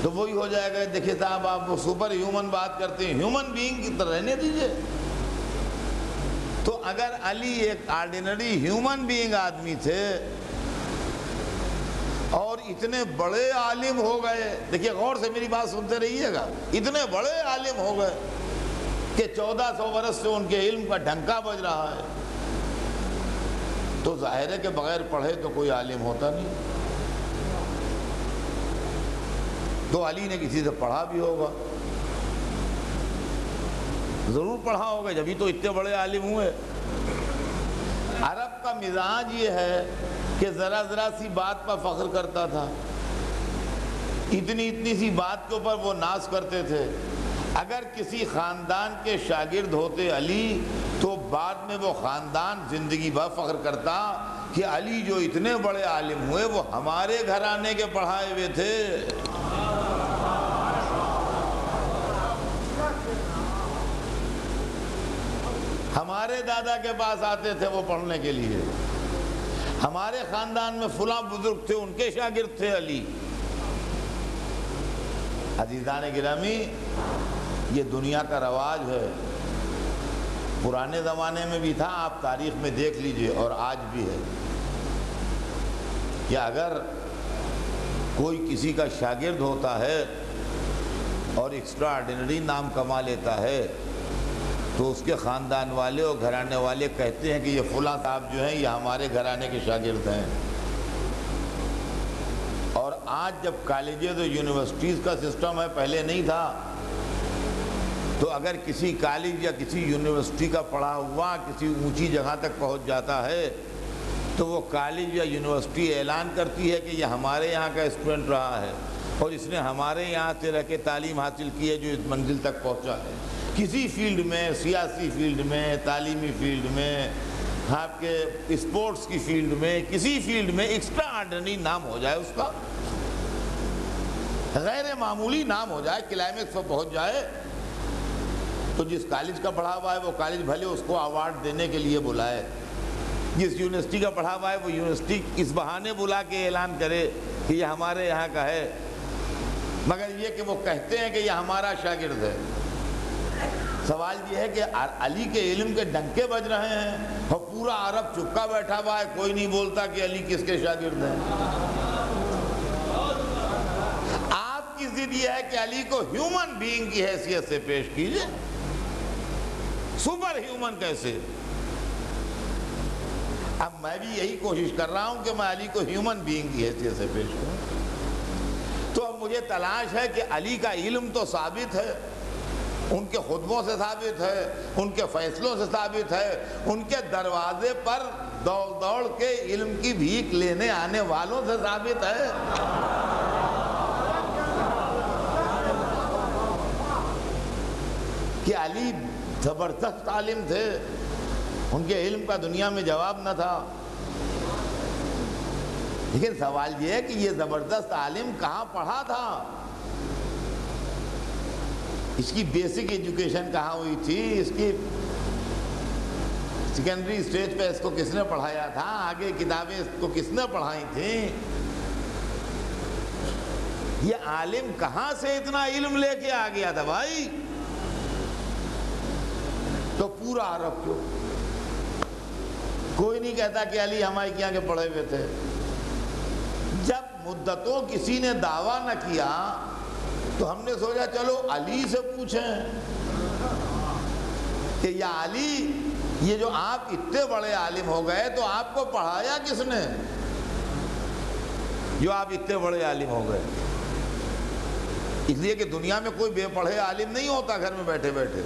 تو وہی ہو جائے گا دیکھیں صاحب، آپ وہ سپر ہیومن بات کرتے ہیں، ہیومن بینگ کی طرح رہنے دیجیے۔ تو اگر علی ایک آرڈینری ہیومن بینگ آدمی تھے اتنے بڑے عالم ہو گئے۔ دیکھیے، غور سے میری بات سنتے رہیے گا۔ اتنے بڑے عالم ہو گئے کہ چودہ سو برس سے ان کے علم کا ڈھنکا بج رہا ہے۔ تو ظاہر ہے کہ بغیر پڑھے تو کوئی عالم ہوتا نہیں۔ تو علی نے کسی سے پڑھا بھی ہوگا۔ ضرور پڑھا ہوگا جبھی تو اتنے بڑے عالم ہوئے۔ عرب کا مزاج یہ ہے کہ ذرا ذرا سی بات پر فخر کرتا تھا۔ اتنی اتنی سی بات کے اوپر وہ ناز کرتے تھے۔ اگر کسی خاندان کے شاگرد ہوتے علی، تو بعد میں وہ خاندان زندگی بھر فخر کرتا کہ علی جو اتنے بڑے عالم ہوئے، وہ ہمارے گھرانے کے پڑھائے ہوئے تھے۔ ہمارے دادا کے پاس آتے تھے وہ پڑھنے کے لیے۔ ہمارے خاندان میں فلاں بزرگ تھے، ان کے شاگرد تھے علی۔ عزیزان گرامی، یہ دنیا کا رواج ہے۔ پرانے زمانے میں بھی تھا، آپ تاریخ میں دیکھ لیجیے، اور آج بھی ہے۔ کہ اگر کوئی کسی کا شاگرد ہوتا ہے اور ایکسٹرا آرڈینری نام کما لیتا ہے تو اس کے خاندان والے اور گھرانے والے کہتے ہیں کہ یہ فلاں صاحب جو ہیں، یہ ہمارے گھرانے کے شاگرد ہیں۔ اور آج جب کالجز اور یونیورسٹیز کا سسٹم ہے، پہلے نہیں تھا۔ تو اگر کسی کالج یا کسی یونیورسٹی کا پڑھا ہوا کسی اونچی جگہ تک پہنچ جاتا ہے، تو وہ کالج یا یونیورسٹی اعلان کرتی ہے کہ یہ ہمارے یہاں کا اسٹوڈنٹ رہا ہے اور اس نے ہمارے یہاں سے رہ کے تعلیم حاصل کی ہے جو اس منزل تک پہنچا ہے۔ کسی فیلڈ میں، سیاسی فیلڈ میں، تعلیمی فیلڈ میں، آپ کے اسپورٹس کی فیلڈ میں، کسی فیلڈ میں ایکسٹرا آرڈنری نام ہو جائے اس کا، غیر معمولی نام ہو جائے، کلائمیکس پر پہنچ جائے، تو جس کالج کا پڑھا ہوا ہے، وہ کالج بھلے اس کو ایوارڈ دینے کے لیے بلائے۔ جس یونیورسٹی کا پڑھا ہوا ہے، وہ یونیورسٹی اس بہانے بلا کے اعلان کرے کہ یہ ہمارے یہاں کا ہے۔ مگر یہ کہ وہ کہتے ہیں کہ یہ ہمارا شاگرد ہے۔ سوال یہ ہے کہ علی کے علم کے ڈنکے بج رہے ہیں اور پورا عرب چپکا بیٹھا ہوا ہے، کوئی نہیں بولتا کہ علی کس کے شاگرد ہیں۔ آپ کی ضد یہ ہے کہ علی کو ہیومن بینگ کی حیثیت سے پیش کیجیے۔ سپر ہیومن کیسے؟ اب میں بھی یہی کوشش کر رہا ہوں کہ میں علی کو ہیومن بینگ کی حیثیت سے پیش کروں۔ تو اب مجھے تلاش ہے کہ علی کا علم تو ثابت ہے۔ ان کے خطبوں سے ثابت ہے، ان کے فیصلوں سے ثابت ہے، ان کے دروازے پر دوڑ دوڑ کے علم کی بھیک لینے آنے والوں سے ثابت ہے۔ کہ علی زبردست عالم تھے، ان کے علم کا دنیا میں جواب نہ تھا۔ لیکن سوال یہ ہے کہ یہ زبردست عالم کہاں پڑھا تھا؟ اس کی بیسک ایجوکیشن کہاں ہوئی تھی؟ اس کی سیکنڈری اسٹیج پہ اس کو کس نے پڑھایا تھا؟ آگے کتابیں اس کو کس نے پڑھائی تھیں یہ عالم کہاں سے اتنا علم لے کے آ گیا تھا بھائی؟ تو پورا عرب کیوں؟ کوئی نہیں کہتا کہ علی ہمارے کیا کے پڑھے ہوئے تھے۔ جب مدتوں کسی نے دعویٰ نہ کیا تو ہم نے سوچا چلو علی سے پوچھیں کہ یا علی، یہ جو آپ اتنے بڑے عالم ہو گئے تو آپ کو پڑھایا کس نے؟ جو آپ اتنے بڑے عالم ہو گئے۔ اس لیے کہ دنیا میں کوئی بے پڑھے عالم نہیں ہوتا گھر میں بیٹھے بیٹھے۔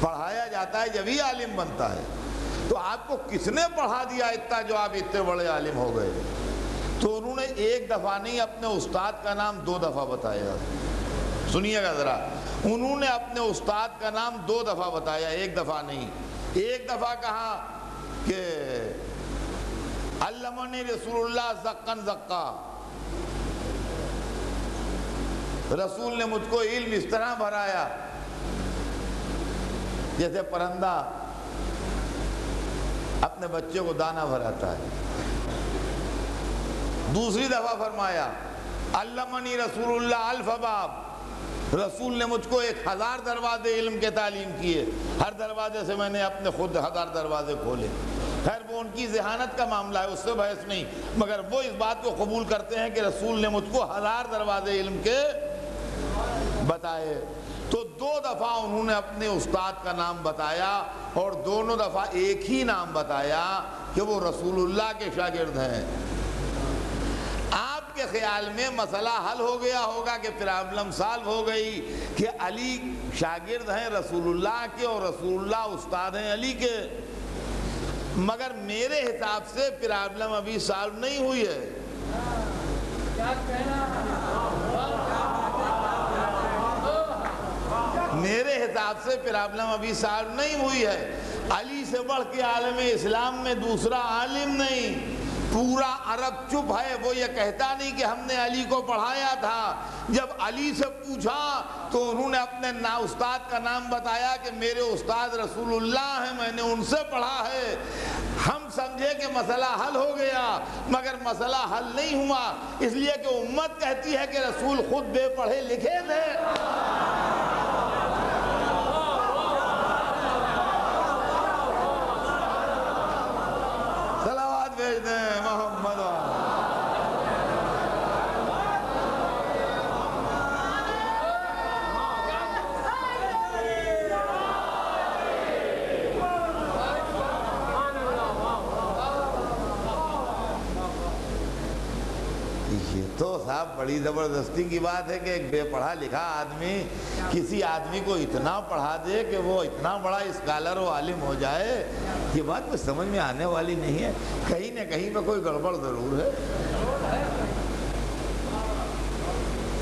پڑھایا جاتا ہے جب ہی عالم بنتا ہے۔ تو آپ کو کس نے پڑھا دیا اتنا جو آپ اتنے بڑے عالم ہو گئے؟ تو انہوں نے ایک دفعہ نہیں، اپنے استاد کا نام دو دفعہ بتایا۔ سنیے گا ذرا۔ انہوں نے اپنے استاد کا نام دو دفعہ بتایا، ایک دفعہ نہیں۔ ایک دفعہ کہا کہ علمنی رسول اللہ زکن زکا رسول نے مجھ کو علم اس طرح بھرایا، جیسے پرندہ اپنے بچے کو دانا بھراتا ہے۔ دوسری دفعہ فرمایا، علمنی رسول اللہ الفباب، رسول نے مجھ کو ایک ہزار دروازے علم کے تعلیم کیے۔ ہر دروازے سے میں نے اپنے خود ہزار دروازے کھولے۔ خیر، وہ ان کی ذہانت کا معاملہ ہے، اس سے بحث نہیں۔ مگر وہ اس بات کو قبول کرتے ہیں کہ رسول نے مجھ کو ہزار دروازے علم کے بتائے۔ تو دو دفعہ انہوں نے اپنے استاد کا نام بتایا اور دونوں دفعہ ایک ہی نام بتایا کہ وہ رسول اللہ کے شاگرد ہیں۔ کے خیال میں مسئلہ حل ہو گیا ہوگا کہ پرابلم سالو ہو گئی کہ علی شاگرد ہیں رسول اللہ کے اور رسول اللہ استاد ہیں علی کے۔ مگر میرے حساب سے پرابلم ابھی سالو نہیں ہوئی ہے۔ میرے حساب سے پرابلم ابھی سالو نہیں ہوئی ہے۔ علی سے بڑھ کے عالم اسلام میں دوسرا عالم نہیں۔ پورا عرب چپ ہے، وہ یہ کہتا نہیں کہ ہم نے علی کو پڑھایا تھا۔ جب علی سے پوچھا تو انہوں نے اپنے نا استاد کا نام بتایا کہ میرے استاد رسول اللہ ہیں، میں نے ان سے پڑھا ہے۔ ہم سمجھے کہ مسئلہ حل ہو گیا، مگر مسئلہ حل نہیں ہوا۔ اس لیے کہ امت کہتی ہے کہ رسول خود بے پڑھے لکھے تھے سلامات بھیج دیں محمد یہ تو صاحب، بڑی زبردستی کی بات ہے کہ ایک بے پڑھا لکھا آدمی کسی آدمی کو اتنا پڑھا دے کہ وہ اتنا بڑا اسکالر و عالم ہو جائے، یہ بات کچھ سمجھ میں آنے والی نہیں ہے۔ کہیں نہ کہیں پہ کوئی گڑبڑ ضرور ہے۔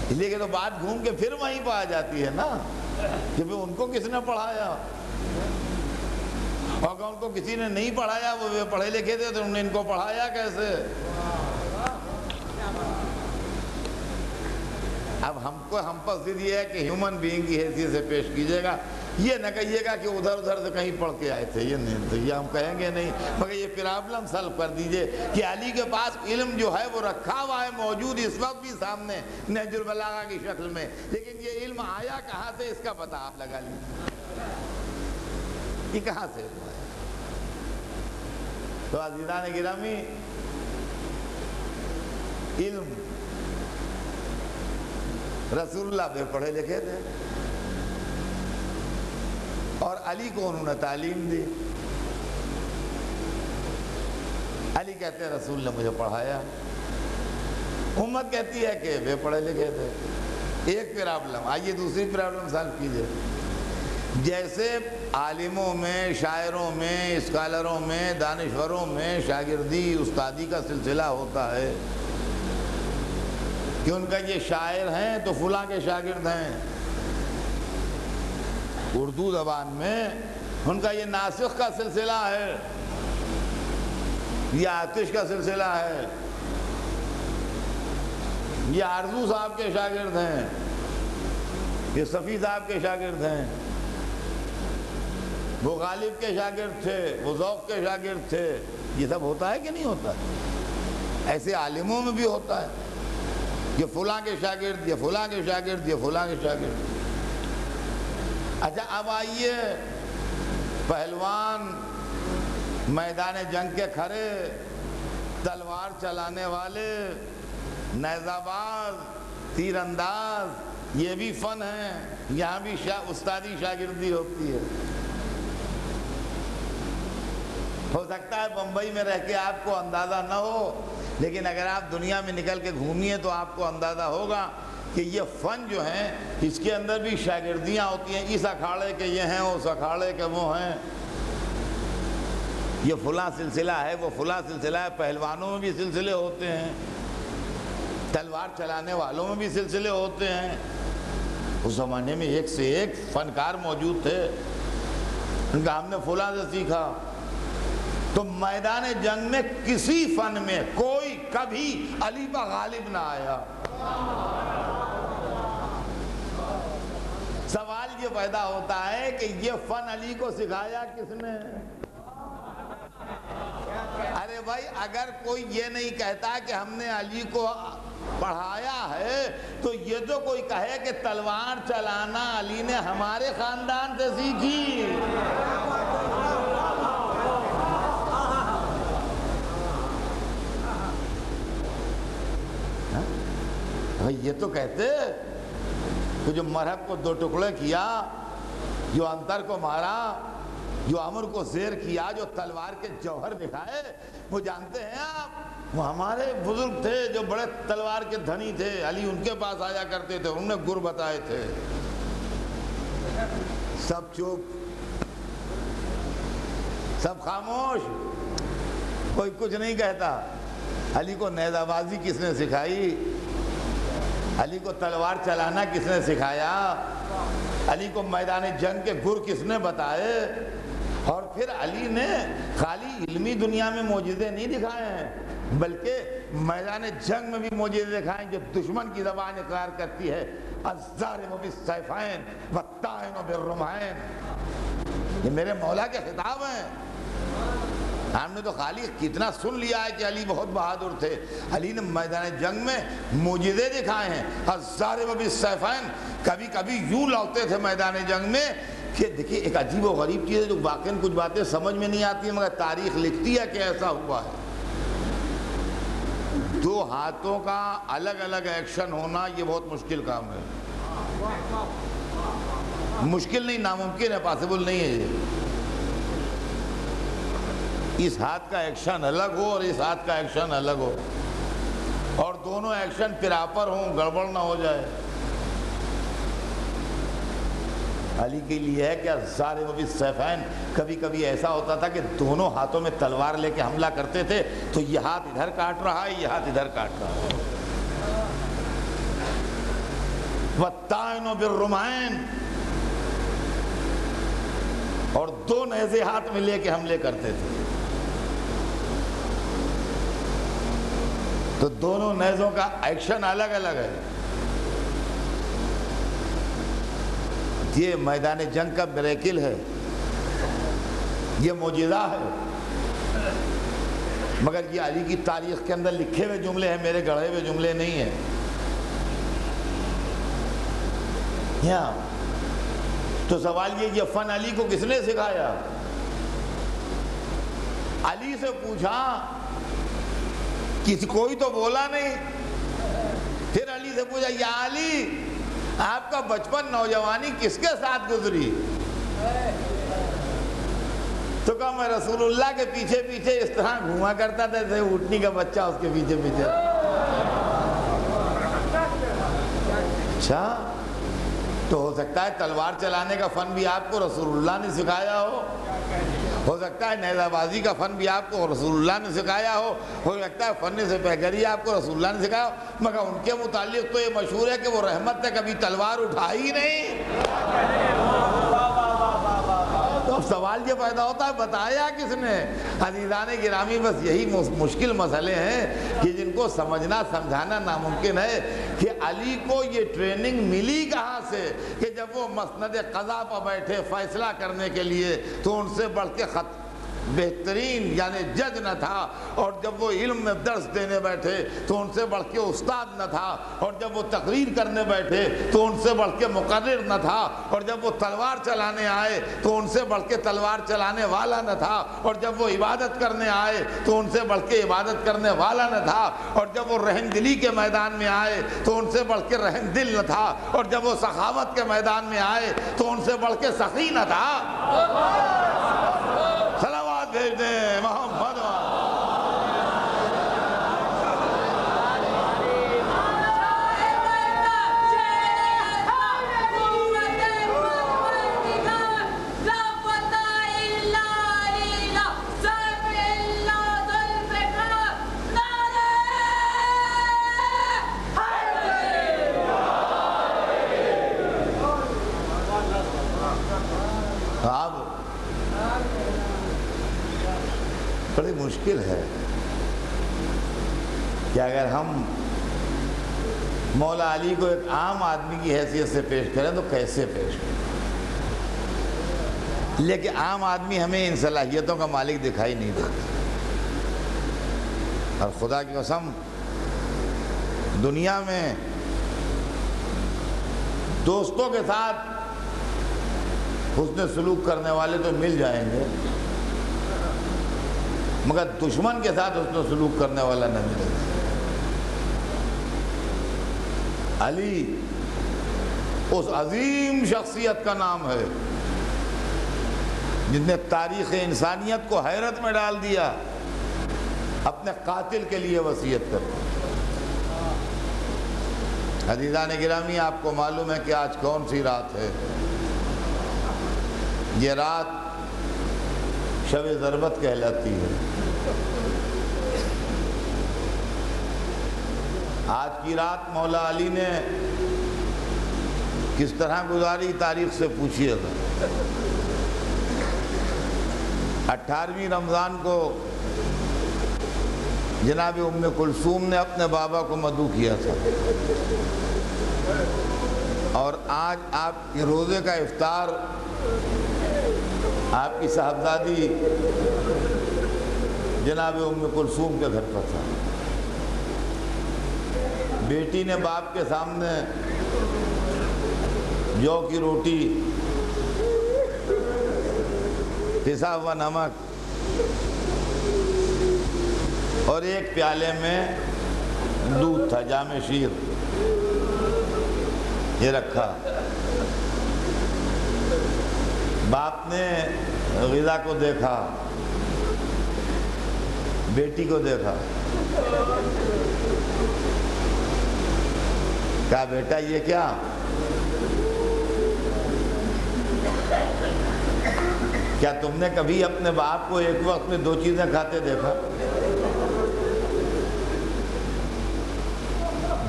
اس لیے کہ تو بات گھوم کے پھر وہیں پہ آ جاتی ہے نا، کہ پھر ان کو کس نے پڑھایا؟ اور اگر ان کو کسی نے نہیں پڑھایا، وہ پڑھے لکھے تھے تو انہوں نے ان کو پڑھایا کیسے اب ہم کو ہم پر ضد یہ ہے کہ ہیومن بینگ کی حیثیت سے پیش کیجیے گا۔ یہ نہ کہیے گا کہ ادھر ادھر سے کہیں پڑھ کے آئے تھے۔ یہ نہیں تو یہ ہم کہیں گے نہیں۔ مگر یہ پرابلم سلو کر دیجیے کہ علی کے پاس علم جو ہے وہ رکھا ہوا ہے موجود اس وقت بھی سامنے نہج البلاغہ کی شکل میں۔ لیکن یہ علم آیا کہاں سے؟ اس کا پتہ آپ لگا لیجیے۔ یہ کہاں سے علم آیا تو عزیزان گرامی، علم رسول اللہ بے پڑھے لکھے تھے۔ اور علی کو انہوں نے تعلیم دی۔ علی کہتے ہیں، رسول نے مجھے پڑھایا۔ امت کہتی ہے کہ بے پڑھے لکھے تھے۔ ایک پرابلم، آئیے دوسری پرابلم سالو کیجیے جیسے عالموں میں، شاعروں میں، اسکالروں میں، دانشوروں میں شاگردی، استادی کا سلسلہ ہوتا ہے کہ ان کا یہ شاعر ہیں تو فلاں کے شاگرد ہیں۔ اردو زبان میں ان کا یہ ناسخ کا سلسلہ ہے۔ یہ آتش کا سلسلہ ہے۔ یہ آرزو صاحب کے شاگرد ہیں۔ یہ صفی صاحب کے شاگرد ہیں۔ وہ غالب کے شاگرد تھے، وہ ذوق کے شاگرد تھے۔ یہ سب ہوتا ہے کہ نہیں ہوتا؟ ایسے عالموں میں بھی ہوتا ہے۔ یہ فلاں کے شاگرد، یہ فلاں کے شاگرد، یہ فلاں کے شاگرد۔ اچھا اب آئیے پہلوان میدان جنگ کے کھڑے، تلوار چلانے والے نیزہ باز تیر انداز، یہ بھی فن ہے، یہاں بھی شا، استادی شاگردی ہوتی ہے۔ ہو سکتا ہے بمبئی میں رہ کے آپ کو اندازہ نہ ہو لیکن اگر آپ دنیا میں نکل کے گھومیے تو آپ کو اندازہ ہوگا کہ یہ فن جو ہیں، اس کے اندر بھی شاگردیاں ہوتی ہیں۔ اس اکھاڑے کے یہ ہیں، اس اکھاڑے کے وہ ہیں۔ یہ فلاں سلسلہ ہے، وہ فلاں سلسلہ ہے، پہلوانوں میں بھی سلسلے ہوتے ہیں۔ تلوار چلانے والوں میں بھی سلسلے ہوتے ہیں۔ اس زمانے میں ایک سے ایک فنکار موجود تھے۔ ان کا ہم نے فلاں سے سیکھا۔ تو میدان جنگ میں کسی فن میں کوئی کبھی علی پا غالب نہ آیا۔ سوال یہ پیدا ہوتا ہے کہ یہ فن علی کو سکھایا کس نے؟ ارے بھائی، اگر کوئی یہ نہیں کہتا کہ ہم نے علی کو پڑھایا ہے، تو یہ تو کوئی کہے کہ تلوار چلانا علی نے ہمارے خاندان سے سیکھی۔ یہ تو کہتے کہ جو مرحب کو دو ٹکڑے کیا، جو انتر کو مارا، جو امر کو زیر کیا، جو تلوار کے جوہر دکھائے، وہ جانتے ہیں آپ؟ وہ ہمارے بزرگ تھے جو بڑے تلوار کے دھنی تھے، علی ان کے پاس آیا کرتے تھے، انہوں نے گر بتائے تھے۔ سب چپ، سب خاموش، کوئی کچھ نہیں کہتا۔ علی کو نیزہ بازی کس نے سکھائی؟ علی کو تلوار چلانا کس نے سکھایا؟ علی کو میدان جنگ کے گر کس نے بتائے؟ اور پھر علی نے خالی علمی دنیا میں موجودے نہیں دکھائے ہیں، بلکہ میدان جنگ میں بھی موجودے دکھائے جو دشمن کی زبان اقرار کرتی ہے یہ میرے مولا کے خطاب ہیں۔ ہم نے تو خالی کتنا سن لیا ہے کہ علی بہت بہادر تھے۔ علی نے میدان جنگ میں موجودے دکھائے ہیں۔ الظالم بالسیفین کبھی کبھی یوں لوٹتے تھے میدان جنگ میں کہ دیکھیں ایک عجیب و غریب چیز ہے جو واقعی کچھ باتیں سمجھ میں نہیں آتی، مگر تاریخ لکھتی ہے کہ ایسا ہوا ہے۔ دو ہاتھوں کا الگ الگ ایکشن ہونا یہ بہت مشکل کام ہے۔ مشکل نہیں، ناممکن ہے، پاسبل نہیں ہے یہ۔ اس ہاتھ کا ایکشن الگ ہو اور اس ہاتھ کا ایکشن الگ ہو۔ اور دونوں ایکشن پراپر ہوں، گڑبڑ نہ ہو جائے۔ علی کے لیے ہے کہ سارے وہ بھی سیفین کبھی کبھی ایسا ہوتا تھا کہ دونوں ہاتھوں میں تلوار لے کے حملہ کرتے تھے، تو یہ ہاتھ ادھر کاٹ رہا ہے، یہ ہاتھ ادھر کاٹ رہا ہے۔ وَالتَّائِنُ اور دو نیزے ہاتھ میں لے کے حملے کرتے تھے۔ تو دونوں نیزوں کا ایکشن الگ الگ ہے۔ یہ میدان جنگ کا بریکل ہے۔ یہ موجودہ ہے۔ مگر یہ علی کی تاریخ کے اندر لکھے ہوئے جملے ہیں، میرے گڑھے ہوئے جملے نہیں ہیں۔ یہاں تو سوال یہ یہ فن علی کو کس نے سکھایا؟ علی سے پوچھا کسی کوئی تو بولا نہیں۔ پھر علی سے پوچھا، یا علی، آپ کا بچپن نوجوانی کس کے ساتھ گزری؟ تو کہا، میں رسول اللہ کے پیچھے پیچھے اس طرح گھوما کرتا تھا، جیسے اٹھنی کا بچہ اس کے پیچھے پیچھے۔ اچھا تو ہو سکتا ہے تلوار چلانے کا فن بھی آپ کو رسول اللہ نے سکھایا ہو۔ ہو سکتا ہے نیزہ بازی کا فن بھی آپ کو رسول اللہ نے سکھایا ہو ہو سکتا ہے فن سے پہگری آپ کو رسول اللہ نے سکھایا ہو، مگر ان کے متعلق تو یہ مشہور ہے کہ وہ رحمت نے کبھی تلوار اٹھائی ہی نہیں۔ تو اب سوال یہ پیدا ہوتا ہے، بتایا کس نے؟ عزیزان گرامی، بس یہی مشکل مسئلے ہیں کہ جن کو سمجھنا، سمجھانا ناممکن ہے۔ کہ علی کو یہ ٹریننگ ملی کہاں سے کہ جب وہ مسند قضا پر بیٹھے فیصلہ کرنے کے لیے تو ان سے بڑھ کے خط بہترین یعنی جج نہ تھا اور جب وہ علم میں درس دینے بیٹھے تو ان سے بڑھ کے استاد نہ تھا اور جب وہ تقریر کرنے بیٹھے تو ان سے بڑھ کے مقرر نہ تھا اور جب وہ تلوار چلانے آئے تو ان سے بڑھ کے تلوار چلانے والا نہ تھا اور جب وہ عبادت کرنے آئے تو ان سے بڑھ کے عبادت کرنے والا نہ تھا اور جب وہ رحم دلی کے میدان میں آئے تو ان سے بڑھ کے رحم دل نہ تھا اور جب وہ سخاوت کے میدان میں آئے تو ان سے بڑھ کے سخی نہ تھا۔ مشکل ہے کہ اگر ہم مولا علی کو ایک عام آدمی کی حیثیت سے پیش کریں تو کیسے پیش کریں؟ لیکن عام آدمی ہمیں ان صلاحیتوں کا مالک دکھائی نہیں دیتا۔ اور خدا کی قسم دنیا میں دوستوں کے ساتھ حسن سلوک کرنے والے تو مل جائیں گے۔ مگر دشمن کے ساتھ حسن سلوک کرنے والا نہ ملے۔ گا علی، اس عظیم شخصیت کا نام ہے جن نے تاریخ انسانیت کو حیرت میں ڈال دیا، اپنے قاتل کے لیے وصیت کر۔ عزیزان گرامی، آپ کو معلوم ہے کہ آج کون سی رات ہے۔ یہ رات شب ضربت کہلاتی ہے۔ آج کی رات مولا علی نے کس طرح گزاری تاریخ سے پوچھیے گا۔ اٹھارہویں رمضان کو جناب ام کلثوم نے اپنے بابا کو مدعو کیا تھا۔ اور آج آپ کے روزے کا افطار آپ کی صاحبزادی جناب ام کلثوم کے گھر پر تھا۔ بیٹی نے باپ کے سامنے جو کی روٹی، پسا ہوا نمک اور ایک پیالے میں دودھ تھا، جامع شیر۔ یہ رکھا۔ باپ نے غذا کو دیکھا۔ بیٹی کو دیکھا۔ کہا، بیٹا، یہ کیا؟ کیا تم نے کبھی اپنے باپ کو ایک وقت میں دو چیزیں کھاتے دیکھا؟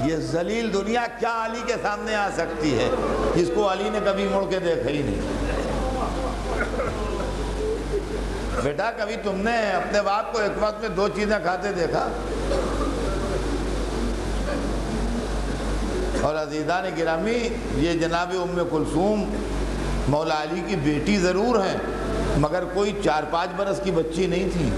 یہ ذلیل دنیا کیا علی کے سامنے آ سکتی ہے؟ جس کو علی نے کبھی مڑ کے دیکھا ہی نہیں۔ بیٹا، کبھی تم نے اپنے باپ کو ایک وقت میں دو چیزیں کھاتے دیکھا؟ اور عزیزان گرامی، یہ جناب ام کلثوم مولا علی کی بیٹی ضرور ہیں، مگر کوئی چار پانچ برس کی بچی نہیں تھی۔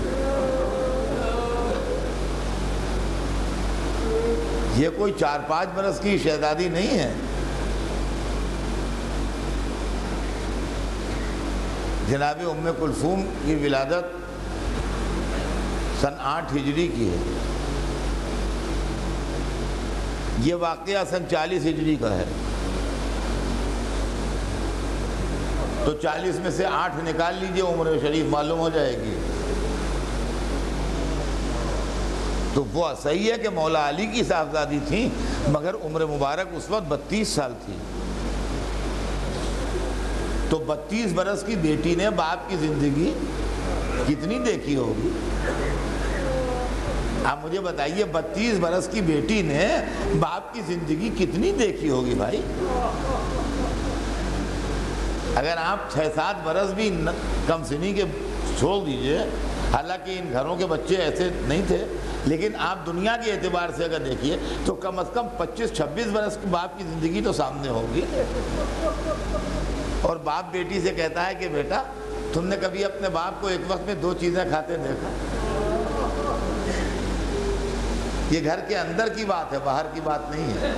یہ کوئی چار پانچ برس کی شہزادی نہیں ہے۔ جناب ام کلثوم کی ولادت سن آٹھ ہجری کی ہے۔ یہ واقعہ سن چالیس ہجری کا ہے۔ تو چالیس میں سے آٹھ نکال لیجیے، عمر شریف معلوم ہو جائے گی۔ تو وہ صحیح ہے کہ مولا علی کی صاحبزادی تھیں، مگر عمر مبارک اس وقت بتیس سال تھی۔ تو بتیس برس کی بیٹی نے باپ کی زندگی کتنی دیکھی ہوگی؟ آپ مجھے بتائیے، بتیس برس کی بیٹی نے باپ کی زندگی کتنی دیکھی ہوگی بھائی؟ اگر آپ چھ سات برس بھی کم سنی کے چھوڑ دیجیے، حالانکہ ان گھروں کے بچے ایسے نہیں تھے، لیکن آپ دنیا کے اعتبار سے اگر دیکھیے تو کم از کم پچیس چھبیس برس کی باپ کی زندگی تو سامنے ہوگی۔ اور باپ بیٹی سے کہتا ہے کہ بیٹا، تم نے کبھی اپنے باپ کو ایک وقت میں دو چیزیں کھاتے دیکھا؟ یہ گھر کے اندر کی بات ہے، باہر کی بات نہیں ہے۔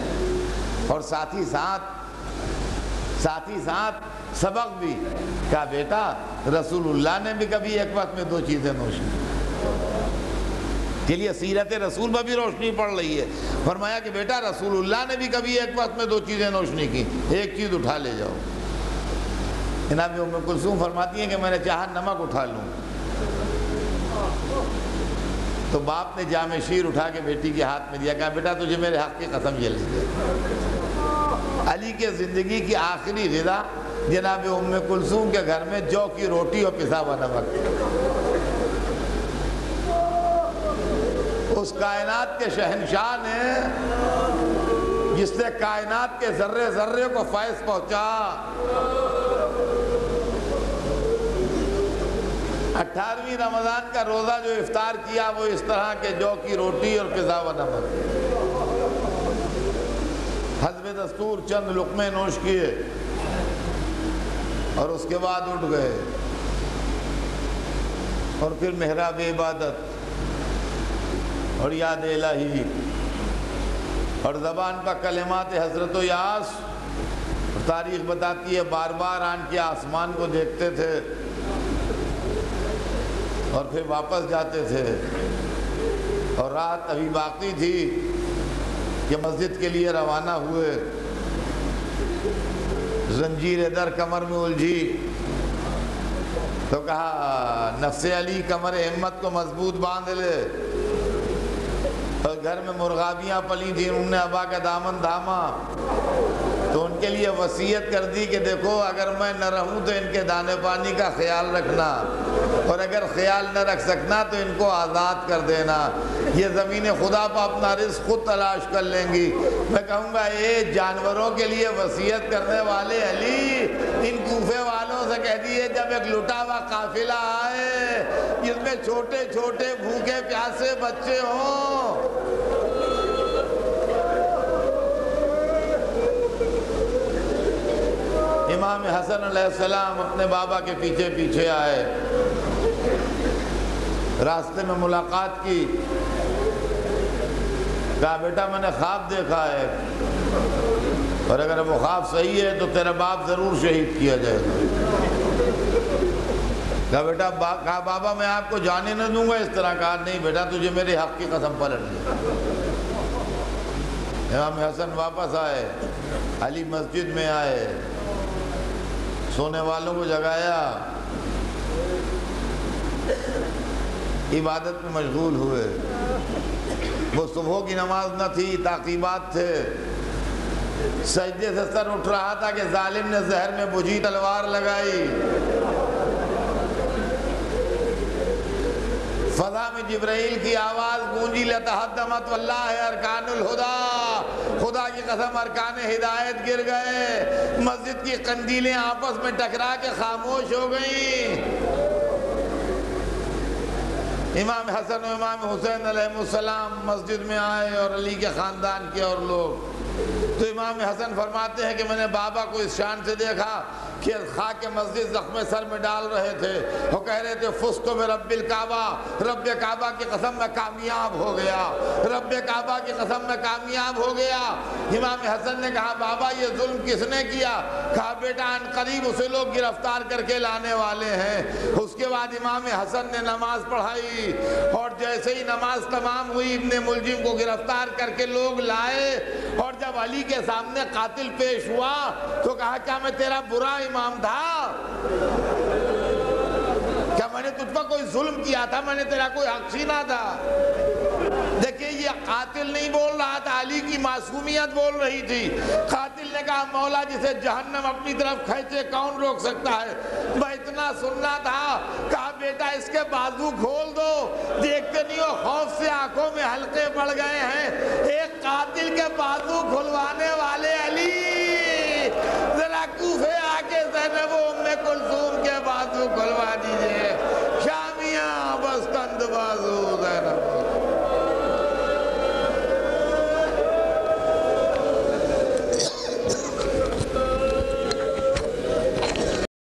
اور ساتھ ہی ساتھ ساتھ ہی ساتھ سبق بھی کہا بیٹا، رسول اللہ نے بھی کبھی ایک وقت میں دو چیزیں نوش کے لیے سیرت رسول میں بھی روشنی پڑ رہی ہے۔ فرمایا کہ بیٹا، رسول اللہ نے بھی کبھی ایک وقت میں دو چیزیں نوشنی کی۔ ایک چیز اٹھا لے جاؤ۔ جناب ام کلثوم فرماتی ہیں کہ میں نے چاہا نمک اٹھا لوں۔ تو باپ نے جامع شیر اٹھا کے بیٹی کے ہاتھ میں دیا، کہا، بیٹا، تجھے میرے حق کی قسم یہ لیجیے علی کے زندگی کی آخری غذا جناب ام کلثوم کے گھر میں جو کی روٹی اور پسا ہوا نمک۔ اس کائنات کے شہنشاہ نے جس نے کائنات کے ذرے ذرے کو فائز پہنچا۔ اٹھارویں رمضان کا روزہ جو افطار کیا، وہ اس طرح کے جو کی روٹی اور پزا و نمک۔ حزب دستور چند لقمے نوش کیے اور اس کے بعد اٹھ گئے۔ اور پھر محراب عبادت اور یاد الہی۔ اور زبان پر کلمات حضرت و یاس تاریخ بتاتی ہے، بار بار آن کے آسمان کو دیکھتے تھے۔ اور پھر واپس جاتے تھے۔ اور رات ابھی باقی تھی کہ مسجد کے لیے روانہ ہوئے۔ زنجیر در کمر میں الجھی۔ تو کہا، نفس علی کمر ہمت کو مضبوط باندھ لے۔ اور گھر میں مرغابیاں پلی تھیں، انہوں نے ابا کا دامن دھاما۔ تو ان کے لیے وصیت کر دی کہ دیکھو، اگر میں نہ رہوں تو ان کے دانے پانی کا خیال رکھنا۔ اور اگر خیال نہ رکھ سکنا تو ان کو آزاد کر دینا۔ یہ زمین خدا پہ اپنا رزق خود تلاش کر لیں گی۔ میں کہوں گا، اے جانوروں کے لیے وصیت کرنے والے علی، ان کوفے والوں سے کہہ دیئے، جب ایک لٹا ہوا قافلہ آئے، جس میں چھوٹے چھوٹے بھوکے پیاسے بچے ہوں۔ امام حسن علیہ السلام اپنے بابا کے پیچھے پیچھے آئے۔ راستے میں ملاقات کی۔ کہا، بیٹا، میں نے خواب دیکھا ہے۔ اور اگر وہ خواب صحیح ہے تو تیرا باپ ضرور شہید کیا جائے گا۔ کہا، بیٹا کہا، بابا، میں آپ کو جانے نہ دوں گا، اس طرح کہا، نہیں بیٹا، تجھے میرے حق کی قسم پلٹ امام حسن واپس آئے، علی مسجد میں آئے۔ سونے والوں کو جگایا۔ عبادت میں مشغول ہوئے۔ وہ صبح کی نماز نہ تھی، تعقیبات تھے۔ سجدے سے سر اٹھ رہا تھا کہ ظالم نے زہر میں بجھی تلوار لگائی۔ فضا میں جبرائیل کی آواز گونجی، لتحدمت واللہ ارکان الہدا خدا کی قسم، ارکان ہدایت گر گئے۔ مسجد کی قندیلیں آپس میں ٹکرا کے خاموش ہو گئیں۔ امام حسن و امام حسین علیہ السلام مسجد میں آئے اور علی کے خاندان کے اور لوگ۔ تو امام حسن فرماتے ہیں کہ میں نے بابا کو اس شان سے دیکھا کہ خاک مسجد زخم سر میں ڈال رہے تھے۔ وہ کہہ رہے تھے فسکو میں رب الکعبہ، رب کعبہ کی قسم میں کامیاب ہو گیا۔ رب کعبہ کی قسم میں کامیاب ہو گیا۔ امام حسن نے کہا، بابا، یہ ظلم کس نے کیا؟ کہا، بیٹا، ان قریب اسے لوگ گرفتار کر کے لانے والے ہیں۔ اس کے بعد امام حسن نے نماز پڑھائی۔ اور جیسے ہی نماز تمام ہوئی، ابن ملجم کو گرفتار کر کے لوگ لائے۔ اور جب علی کے سامنے قاتل پیش ہوا، تو کہا، کیا میں تیرا برا امام تھا۔ کیا میں نے تجھ پر کوئی ظلم کیا تھا؟ میں نے تیرا کوئی حق چھینا تھا؟ دیکھیں یہ قاتل نہیں بول رہا تھا، علی کی معصومیت بول رہی تھی۔ قاتل نے کہا، مولا جسے جہنم اپنی طرف کھینچے، کون روک سکتا ہے؟ میں اتنا سننا تھا۔ کہا، بیٹا، اس کے بازو کھول دو۔ دیکھتے نہیں ہو، خوف سے آنکھوں میں حلقے پڑ گئے ہیں۔ ایک قاتل کے بازو کھلوانے والے علی۔ ذرا کوفے آ کے زینب و ام کلثوم کے بازو کھلوا دیجیے۔ شامیاں بستند بازو